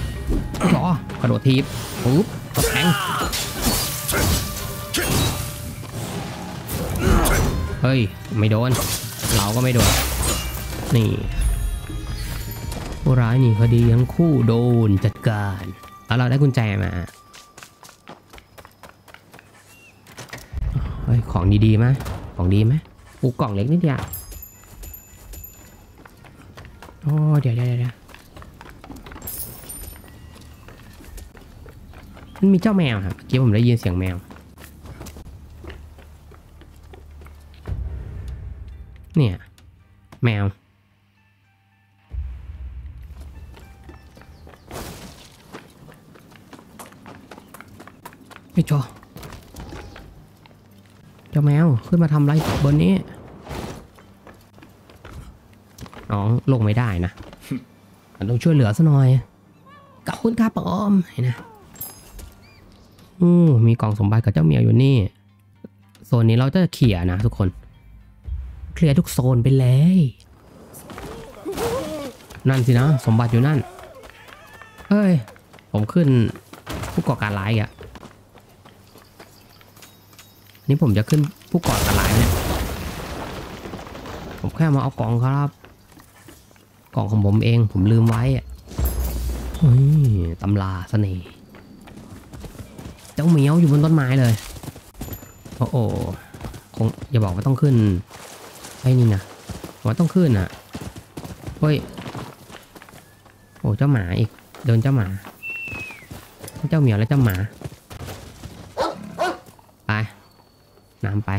รอกระโดดทีบปุ๊บกดแทงเฮ้ย ไม่โดน เราก็ไม่โดน นี่ผู้ร้ายนี่คดีทั้งคู่โดนจัดการแล้วเราได้กุญแจมาเฮ้ย ของดีๆไหมของดีไหมอูกล่องเล็กนิดเดียวโอ้เดี๋ยวเดี๋ยวเดี๋ยว มันมีเจ้าแมวครับเมื่อกี้ผมได้ยินเสียงแมว เนี่ย แมว ไอ้จอเจ้าแมว ขึ้นมาทำไรบนนี้น้องลงไม่ได้นะต้องช่วยเหลือซะหน่อยขอบคุณครับปอมเห็นนะ อืมมีกล่องสมบัติกับเจ้าเมียอยู่นี่โซนนี้เราจะเขี่ยนะทุกคน เคลียร์ทุกโซนไปเลย นั่นสินะ สมบัติอยู่นั่นเฮ้ย ผมขึ้นผู้ก่อการร้ายอะ นี่ผมจะขึ้นผู้ก่อการร้ายเนี่ย ผมแค่มาเอากล่องครับ กล่องของผมเองผมลืมไว้อะเฮ้ยตำราเสน่ห์ เจ้าเหมียวอยู่บนต้นไม้เลย โอ้โหคงอย่าบอกว่าต้องขึ้นไอ้นี่นะว่าต้องขึ้นอะเฮ้ยโอ้เจ้าหมาอีกเดินเจ้าหมา เจ้าเหมียวและเจ้าหมาไปน้ำไป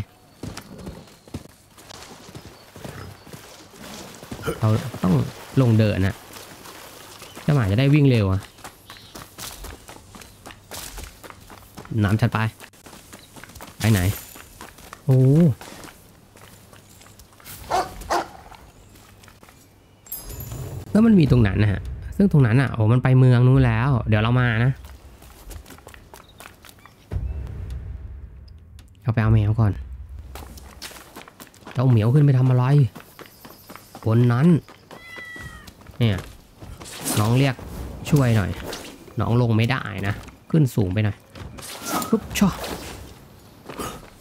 เราต้องลงเดินน่ะเจ้าหมาจะได้วิ่งเร็วอะ น้ำชัดไป ไปไหน โอ้แล้วมันมีตรงนั้นนะฮะ ซึ่งตรงนั้นอะ โอ้ มันไปเมืองนู้นแล้ว เดี๋ยวเรามานะ เอาไปเอาแมวก่อน เจ้าเหมียวขึ้นไปทำอะไร บนนั้น เนี่ย น้องเรียกช่วยหน่อย น้องลงไม่ได้นะ ขึ้นสูงไปหน่อย ปุ๊บชอ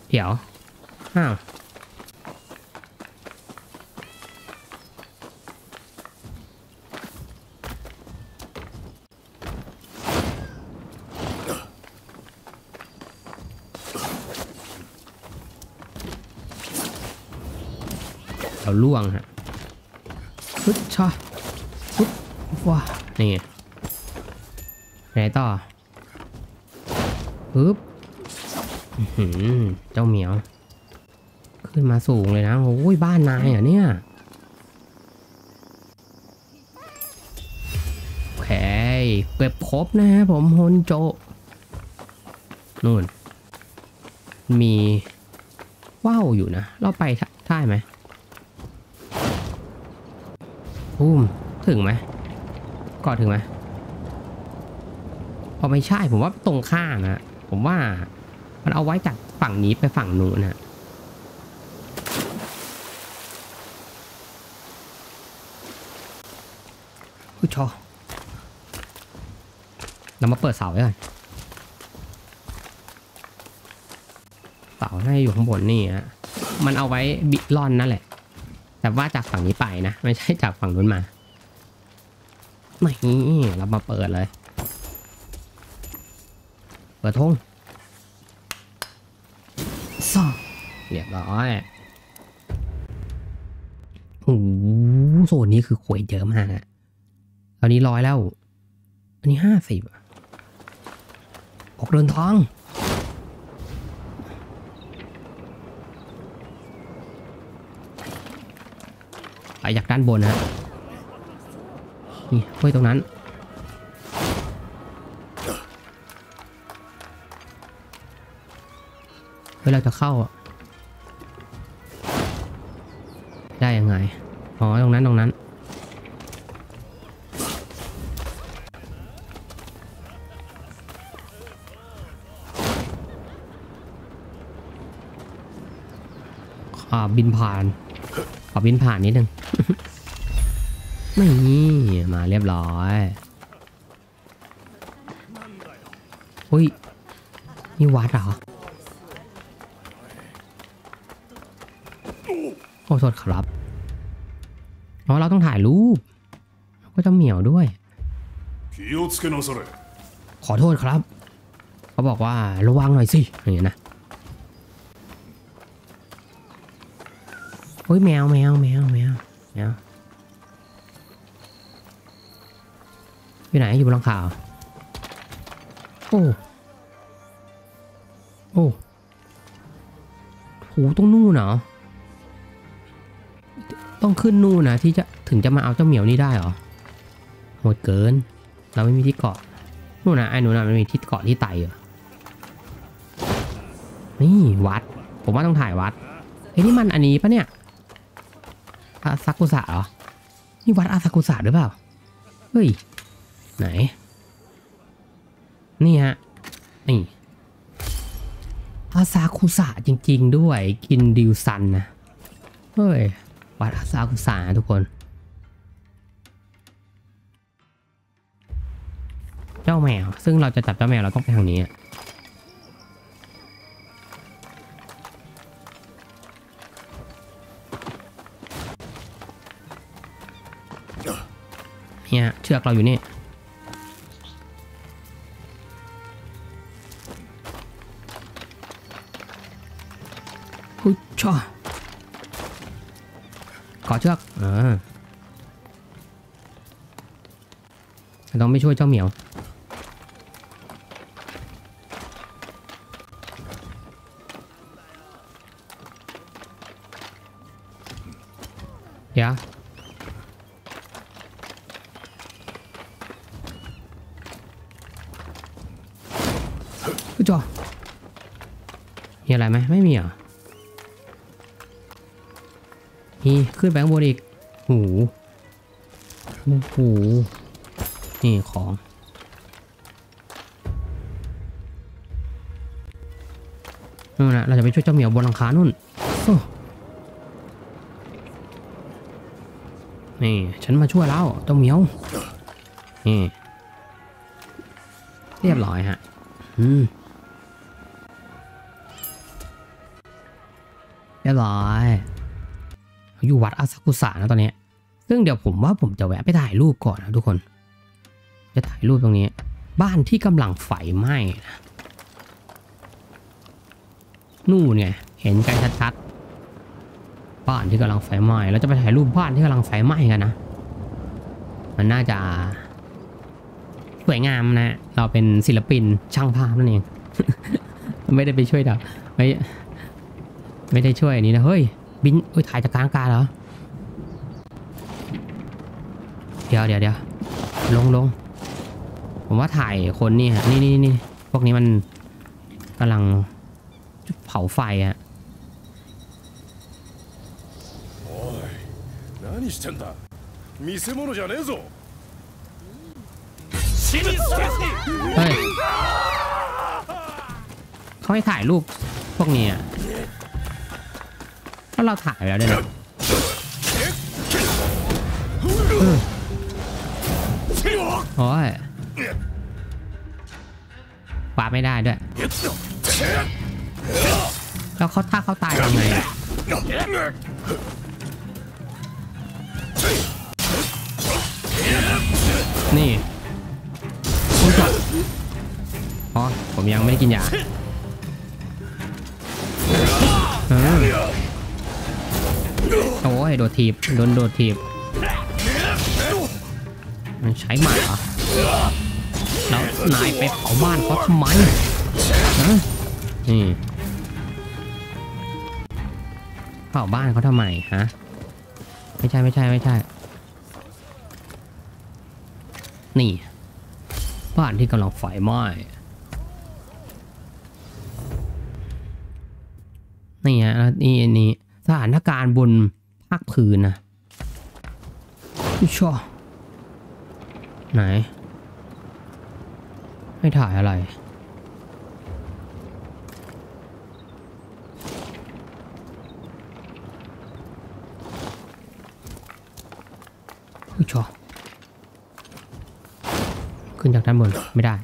เดี๋ยว อ้าว เราล่วงฮะปึ๊บชอปึ๊บว้านี่ไหนต่อ ปึ๊บอื้อหือเจ้าเหมียว ขึ้นมาสูงเลยนะ โอ้ยบ้านนายเหรอเนี่ยโอเคเก็บครบนะฮะผมฮนโจนู่น มีว่าวอยู่นะ เราไปได้ไหมปุ้มถึงไหมเกาะถึงไหมพอไม่ใช่ผมว่าตรงข้ามนะ ผมว่า มันเอาไว้จากฝั่งนี้ไปฝั่งนู้นนะอุ้ยชอเรามาเปิดเสาไว้ก่อนเสาให้อยู่ข้างบนนี่ฮะมันเอาไว้บิล่อนนั่นแหละ แต่ว่าจากฝั่งนี้ไปนะ ไม่ใช่จากฝั่งนู้นมานี่เรามาเปิดเลยเปิดทงซ่อเรียบร้อยโอ้โหโซนนี้คือขวยเยอะมากอะตอนนี้ร้อยแล้ว อันนี้ห้าสิบออกเดินทางไปจากด้านบนนะนี่เฮ้ยตรงนั้น เฮ้ยเราจะเข้าอะได้ยังไง อ๋อ ตรงนั้นตรงนั้น อ่า บินผ่าน ขอบินผ่านนิดนึงนี่มาเรียบร้อยอุ้ยนี่วัดเหรอ โทษครับอ๋อเราต้องถ่ายรูป ก็จะเหมียวด้วย ขอโทษครับ เขาบอกว่าระวังหน่อยสิอย่างเงี้ยนะเฮ้ยแมวแมวแมวแมวแมวอยู่ไหนอยู่บนหลังคาโอ้โอ้หูตรงนู่นเหรอ ขึ้นนู่นนะที่จะถึงจะมาเอาเจ้าเหมียวนี่ได้เหรอโหดเกิน เราไม่มีที่เกาะนู่นนะไอ้นู่นนะมันมีที่เกาะที่ไตเหรอนี่วัด ผมว่าต้องถ่ายวัดเฮ้ยนี่มันอันนี้ปะเนี่ยอาซากุสะเหรอนี่วัดอาซากุสะหรือเปล่าเฮ้ยไหน นี่ฮะนี่อาซากุสะจริง ๆ ด้วยกินดิวซันนะเฮ้ย วัดอาซากุสะนะทุกคน เจ้าแมว ซึ่งเราจะจับเจ้าแมวเราต้องไปทางนี้เนี่ยเชือกเราอยู่นี่อุ้ยชอ อเชือกอ่าต้องไม่ช่วยเจ้าเหมียวเดี๋ยว ขึ้นไปข้างบนอีกหูโอ้โหนี่ของนู่นนะเราจะไปช่วยเจ้าเหมียวบนหลังคานู่นโอ้นี่ฉันมาช่วยแล้วเจ้าเหมียวนี่เรียบร้อยฮะ อืม เรียบร้อย อยู่วัดอาซากุสะนะตอนนี้ ซึ่งเดี๋ยวผมว่าผมจะแวะไปถ่ายรูปก่อนนะทุกคน จะถ่ายรูปตรงนี้ บ้านที่กำลังไฟไหม้นะนู่นไงเห็นกันชัดๆบ้านที่กำลังไฟไหม้เราจะไปถ่ายรูปบ้านที่กำลังไฟไหม้กันนะ มันน่าจะสวยงามนะ เราเป็นศิลปินช่างภาพนั่นเอง ไม่ได้ไปช่วยดับไม่ไม่ได้ช่วยอันนี้นะ เฮ้ย บินเฮ้ย ถ่ายจากกลางอากาศเหรอ เดี๋ยวเดี๋ยวเดี๋ยวลงลง ผมว่าถ่ายคนนี่ฮะ นี่นี่นี่พวกนี้มันกำลังเผาไฟอะ 何してんだ見せ物じゃねえぞ เฮ้ยเขาให้ถ่ายรูปพวกนี้อ่ะ แล้วเราถ่ายแล้วด้วยนะเออโอ้ยปาไม่ได้ด้วย แล้วเขาถ้าเขาตายทำไงนี่คุณจบอ๋อ ผมยังไม่ได้กินยาเออ โอ้ยโดดถีบโดนโดดถีบมันใช้หมาเหรอแล้วนายไปเผาบ้านเขาทำไมนะนี่เผาบ้านเขาทำไมฮะไม่ใช่ไม่ใช่ไม่ใช่ นี่ บ้านที่กำลังไฟไหม้นี่ฮะแล้วนี่อันนี้ สถานการณ์บนภาคพื้นนะชอไหน ให้ถ่ายอะไร ชอขึ้นจากด้านบน ไม่ได้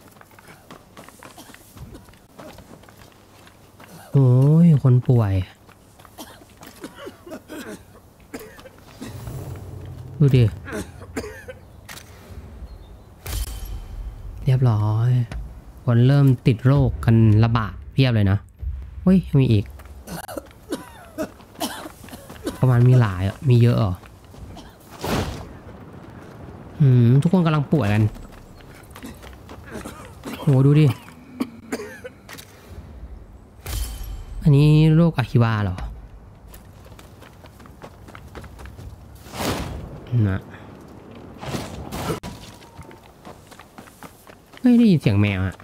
โอ้ย คนป่วย ดูดิ เรียบร้อย คนเริ่มติดโรคกันระบาดเพียบเลยนะเฮ้ย มีอีก ประมาณมีหลายอะ มีเยอะเหรออืม ทุกคนกำลังป่วยกันโหดูดิ อันนี้โรคอะคิวาเหรอ นะเฮ้ยได้ยินเสียงแมวอะ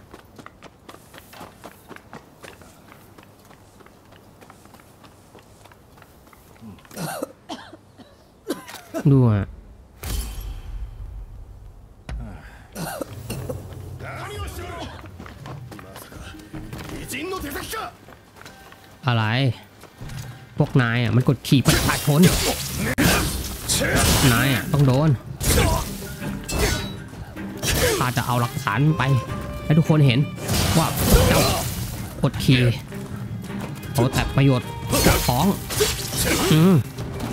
ดูอะอะไร พวกนายอะ มันกดขี่ประชาชน นายอะต้องโดนข้าจะเอาหลักฐานไป ให้ทุกคนเห็นว่าเจ้ากดขี่เอาแต่ประโยชน์จากท้องอืม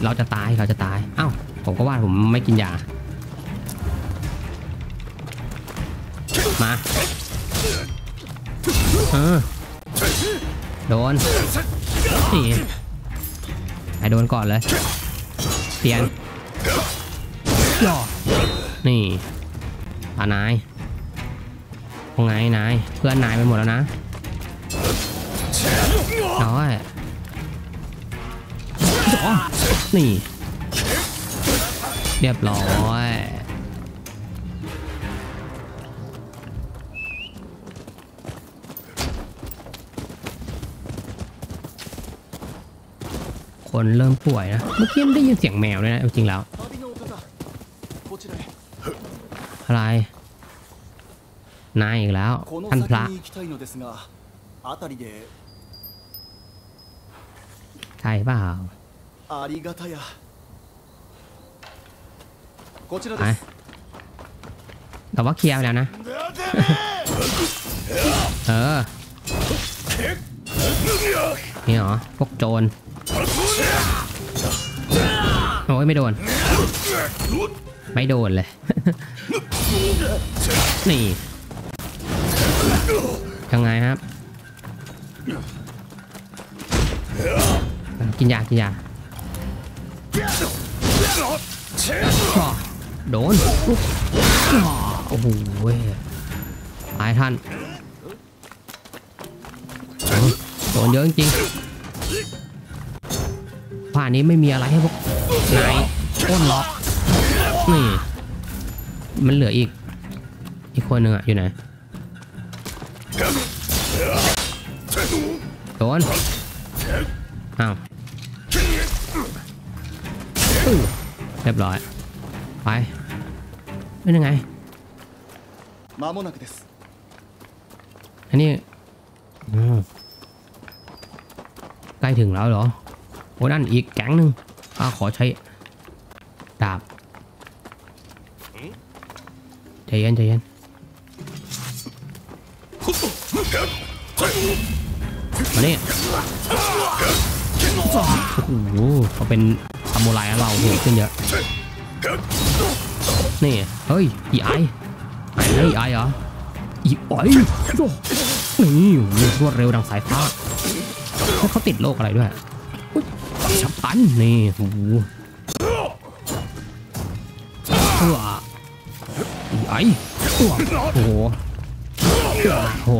เราจะตายเราจะตายเอ้าผมก็ว่าผมไม่กินยามาเออโดนนี่ไอโดนก่อนเลยเปลี่ยน นี่อานายว่าไงนาย เพื่อนนายไปหมดแล้วนะน้อยนี่ เรียบร้อยคนเริ่มป่วยนะ เมื่อกี้ได้ยินเสียงแมวด้วยนะจริงแล้ว ลายนายอีกแล้วท่านพระใช่เปล่าไปแต่ว่าเคลียร์แล้วนะ เออ นี่เหรอ พวกโจร โอ้ยไม่โดน ไม่โดนเลย นี่ยังไงครับ กินยา กินยาโดนโอ้โหตายท่านโดนเยอะจริงผ่านนี้ไม่มีอะไรให้พวกนายอ้นล็อกนี่ มันเหลืออีก อีกคนหนึ่งอะอยู่ไหนโดนอ้าวเรียบร้อย ไปเป็นยังไงอันนี้ใกล้ถึงแล้วเหรอโอ้นั่นอีกแก๊งหนึ่งข้าขอใช้ เย็นใจเย็นมาเนี่ยโอ้โหเขาเป็นซามูไรแล้วเราโหดขึ้นเยอะ นี่ เฮ้ย อีไอไอเฮ้ไอเหรอ อีไอนี่รวดเร็วดังสายฟ้าแล้วเขาติดโรคอะไรด้วยอุ๊ยฉับพลันนี่โอ้โหเออ ไอโอ้โหโอ้โห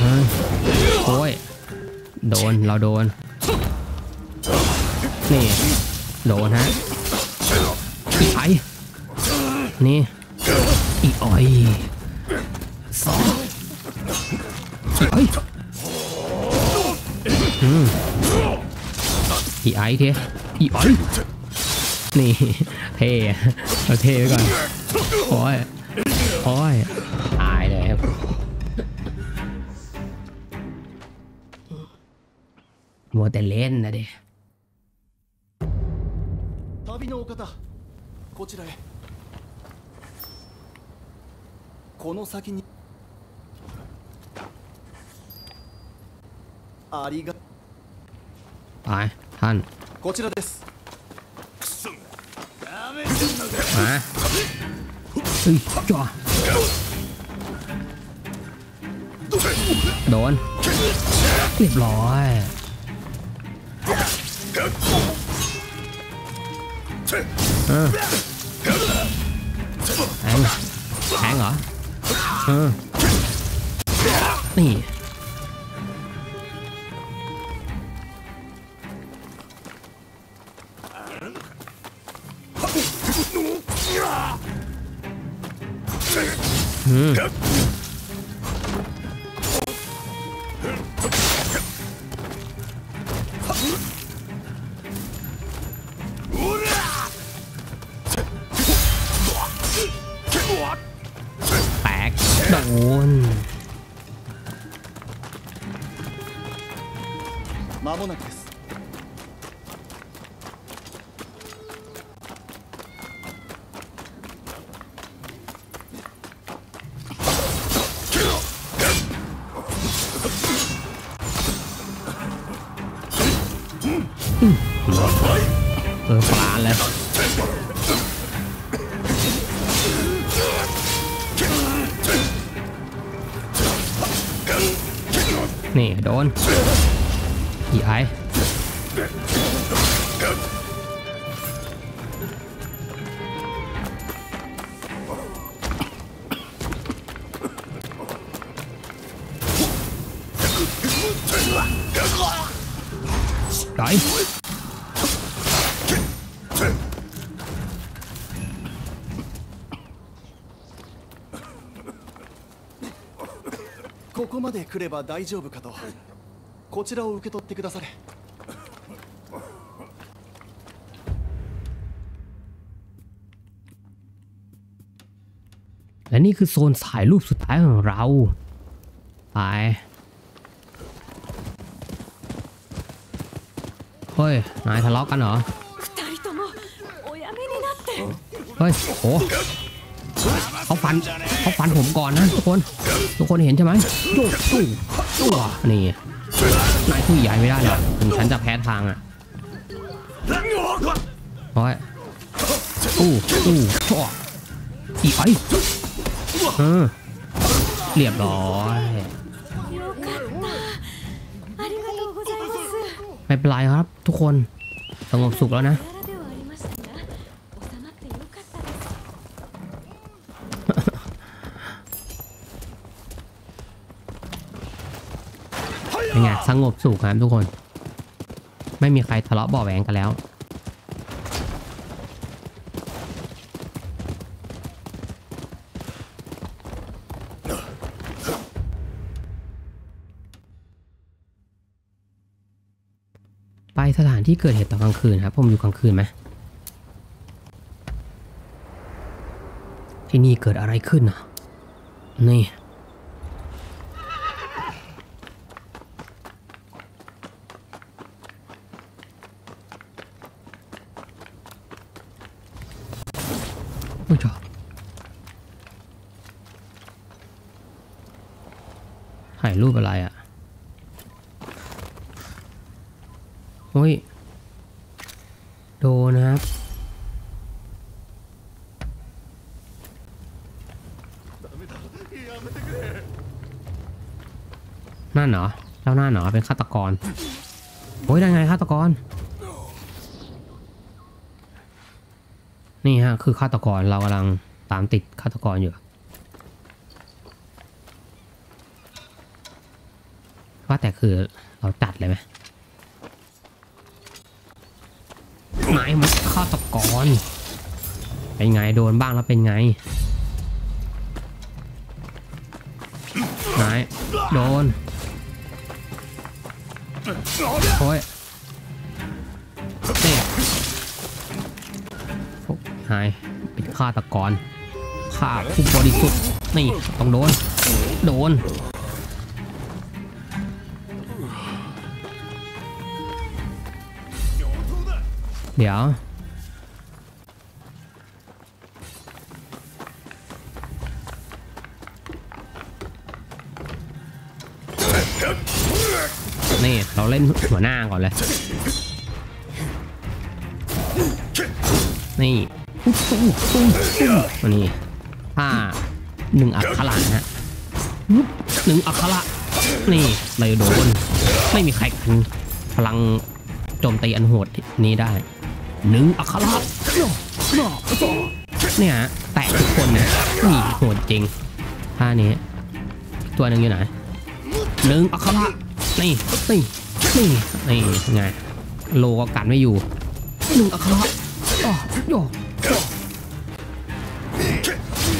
เฮ้ยโอ้ยโดนเราโดน นี่โดนฮะไอนี่อีอ้อยสองอีอ้อยอืมอีไอเทอีอ้อย นี่ เท่เราเท่ไว้ก่อน โอ้ย โอ้ยตายเลยครับ มัวแต่เล่นนะเด็ 旅のお方こちらへこの先にありが ไปท่าน こちらです มาเฮ้ยจ้าโดนเรีย บร้อยเออแทงแทงเหรอเออนี่ อืมแตกโดน 間もなくです 来れば大丈夫かとこちらを受け取ってくだされ และนี่คือโซนถ่ายรูปสุดท้ายของเรา ไป เฮ้ย นายทะเลาะกันเหรอ 二人ともおやめになって เฮ้ย โห เขาฟันเขาฟันผมก่อนนะทุกคนทุกคนเห็นใช่ไหมจุ๊จุ๊จุ๊นี่นายผู้ใหญ่ไม่ได้หรอกถึงฉันจะแพ้ทางอะโอ้อยอู้อู้ชั่วอีไปเออเรียบร้อยไม่เป็นไรครับ ทุกคนสงบสุขแล้วนะ สงบสุขครับทุกคน ไม่มีใครทะเลาะเบาะแหวงกันแล้ว ไปสถานที่เกิดเหตุตอนกลางคืนครับ ผมอยู่กลางคืนไหมที่นี่เกิดอะไรขึ้นอะนี่ โอ้ยจ้ะถ่ายรูปอะไรอะโอ้ย โดนนะครับ นั่นเหรอ เป็นฆาตกรโอ้ยได้ไงฆาตกร นี่ฮะคือฆาตกรเรากำลังตามติดฆาตกรอยู่ว่าแต่คือเราจัดเลยไหมไหนมันฆาตกรเป็นไงโดนบ้างแล้วเป็นไงไหนโดน โอ้ยนี่โอ้หายเป็นฆาตกรฆ่าผู้บริสุทธิ์นี่ต้องโดน โดนเดี๋ยว นี่เราเล่นหัวหน้าก่อนเลย นี่มานี่ถ้าหนึ่งอักขระฮะหนึ่งอักขระนี่เลยโดน ไม่มีใครกันพลังโจมตีอันโหดนี้ได้หนึ่งอักขระเนี่ยแตกทุกคนนะนี่โหดจริงท่านี้ ตัวหนึ่งอยู่ไหนหนึ่งอักขระ นี่นี่นี่นี่ไงโลก็กันไม่อยู่หนึ่งอักขระอ๋อโย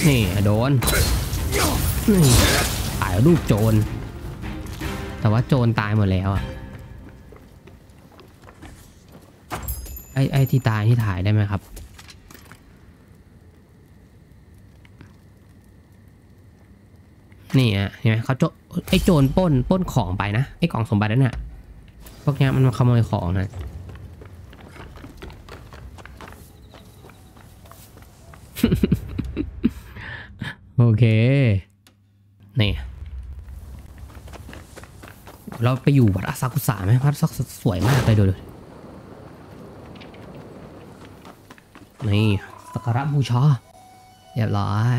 นี่โดนนี่ถ่ายรูปโจร แต่ว่าโจรตายหมดแล้วอะไอ้ไอ้ที่ตายที่ถ่ายได้ไหมครับ นี่อะเห็นไหมเขาโจไอ้โจรป้นป้นของไปนะไอ้กล่องสมบัตินั่นน่ะพวกเนี้ยมันมาขโมยของนะโอเคนี่เราไปอยู่วัดอาซากุสะไหมวัดซากุสวยมากเลยดูดินี่สักการะบูชาเรียบร้อย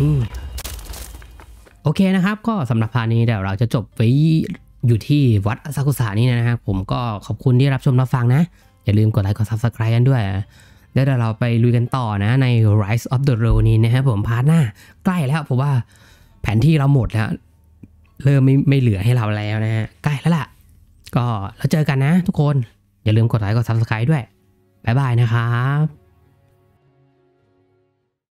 นี่โอเคนะครับ ก็สำหรับ part นี้เดี๋ยวเราจะจบไว้อยู่ที่วัดอาซากุสะนี่นะครับผมก็ขอบคุณที่รับชมรับฟังนะ อย่าลืมกดไลค์กด subscribe กันด้วย แล้วเดี๋ยวเราไปลุยกันต่อนะใน Rise of the Ronin นะครับผม part หน้าใกล้แล้วเพราะว่าแผนที่เราหมดแล้ว เริ่มไม่ไม่เหลือให้เราแล้วนะฮะใกล้แล้วล่ะ ก็แล้วเจอกันนะทุกคนอย่าลืมกดไลค์กด subscribe ด้วยบ๊ายบายนะครับ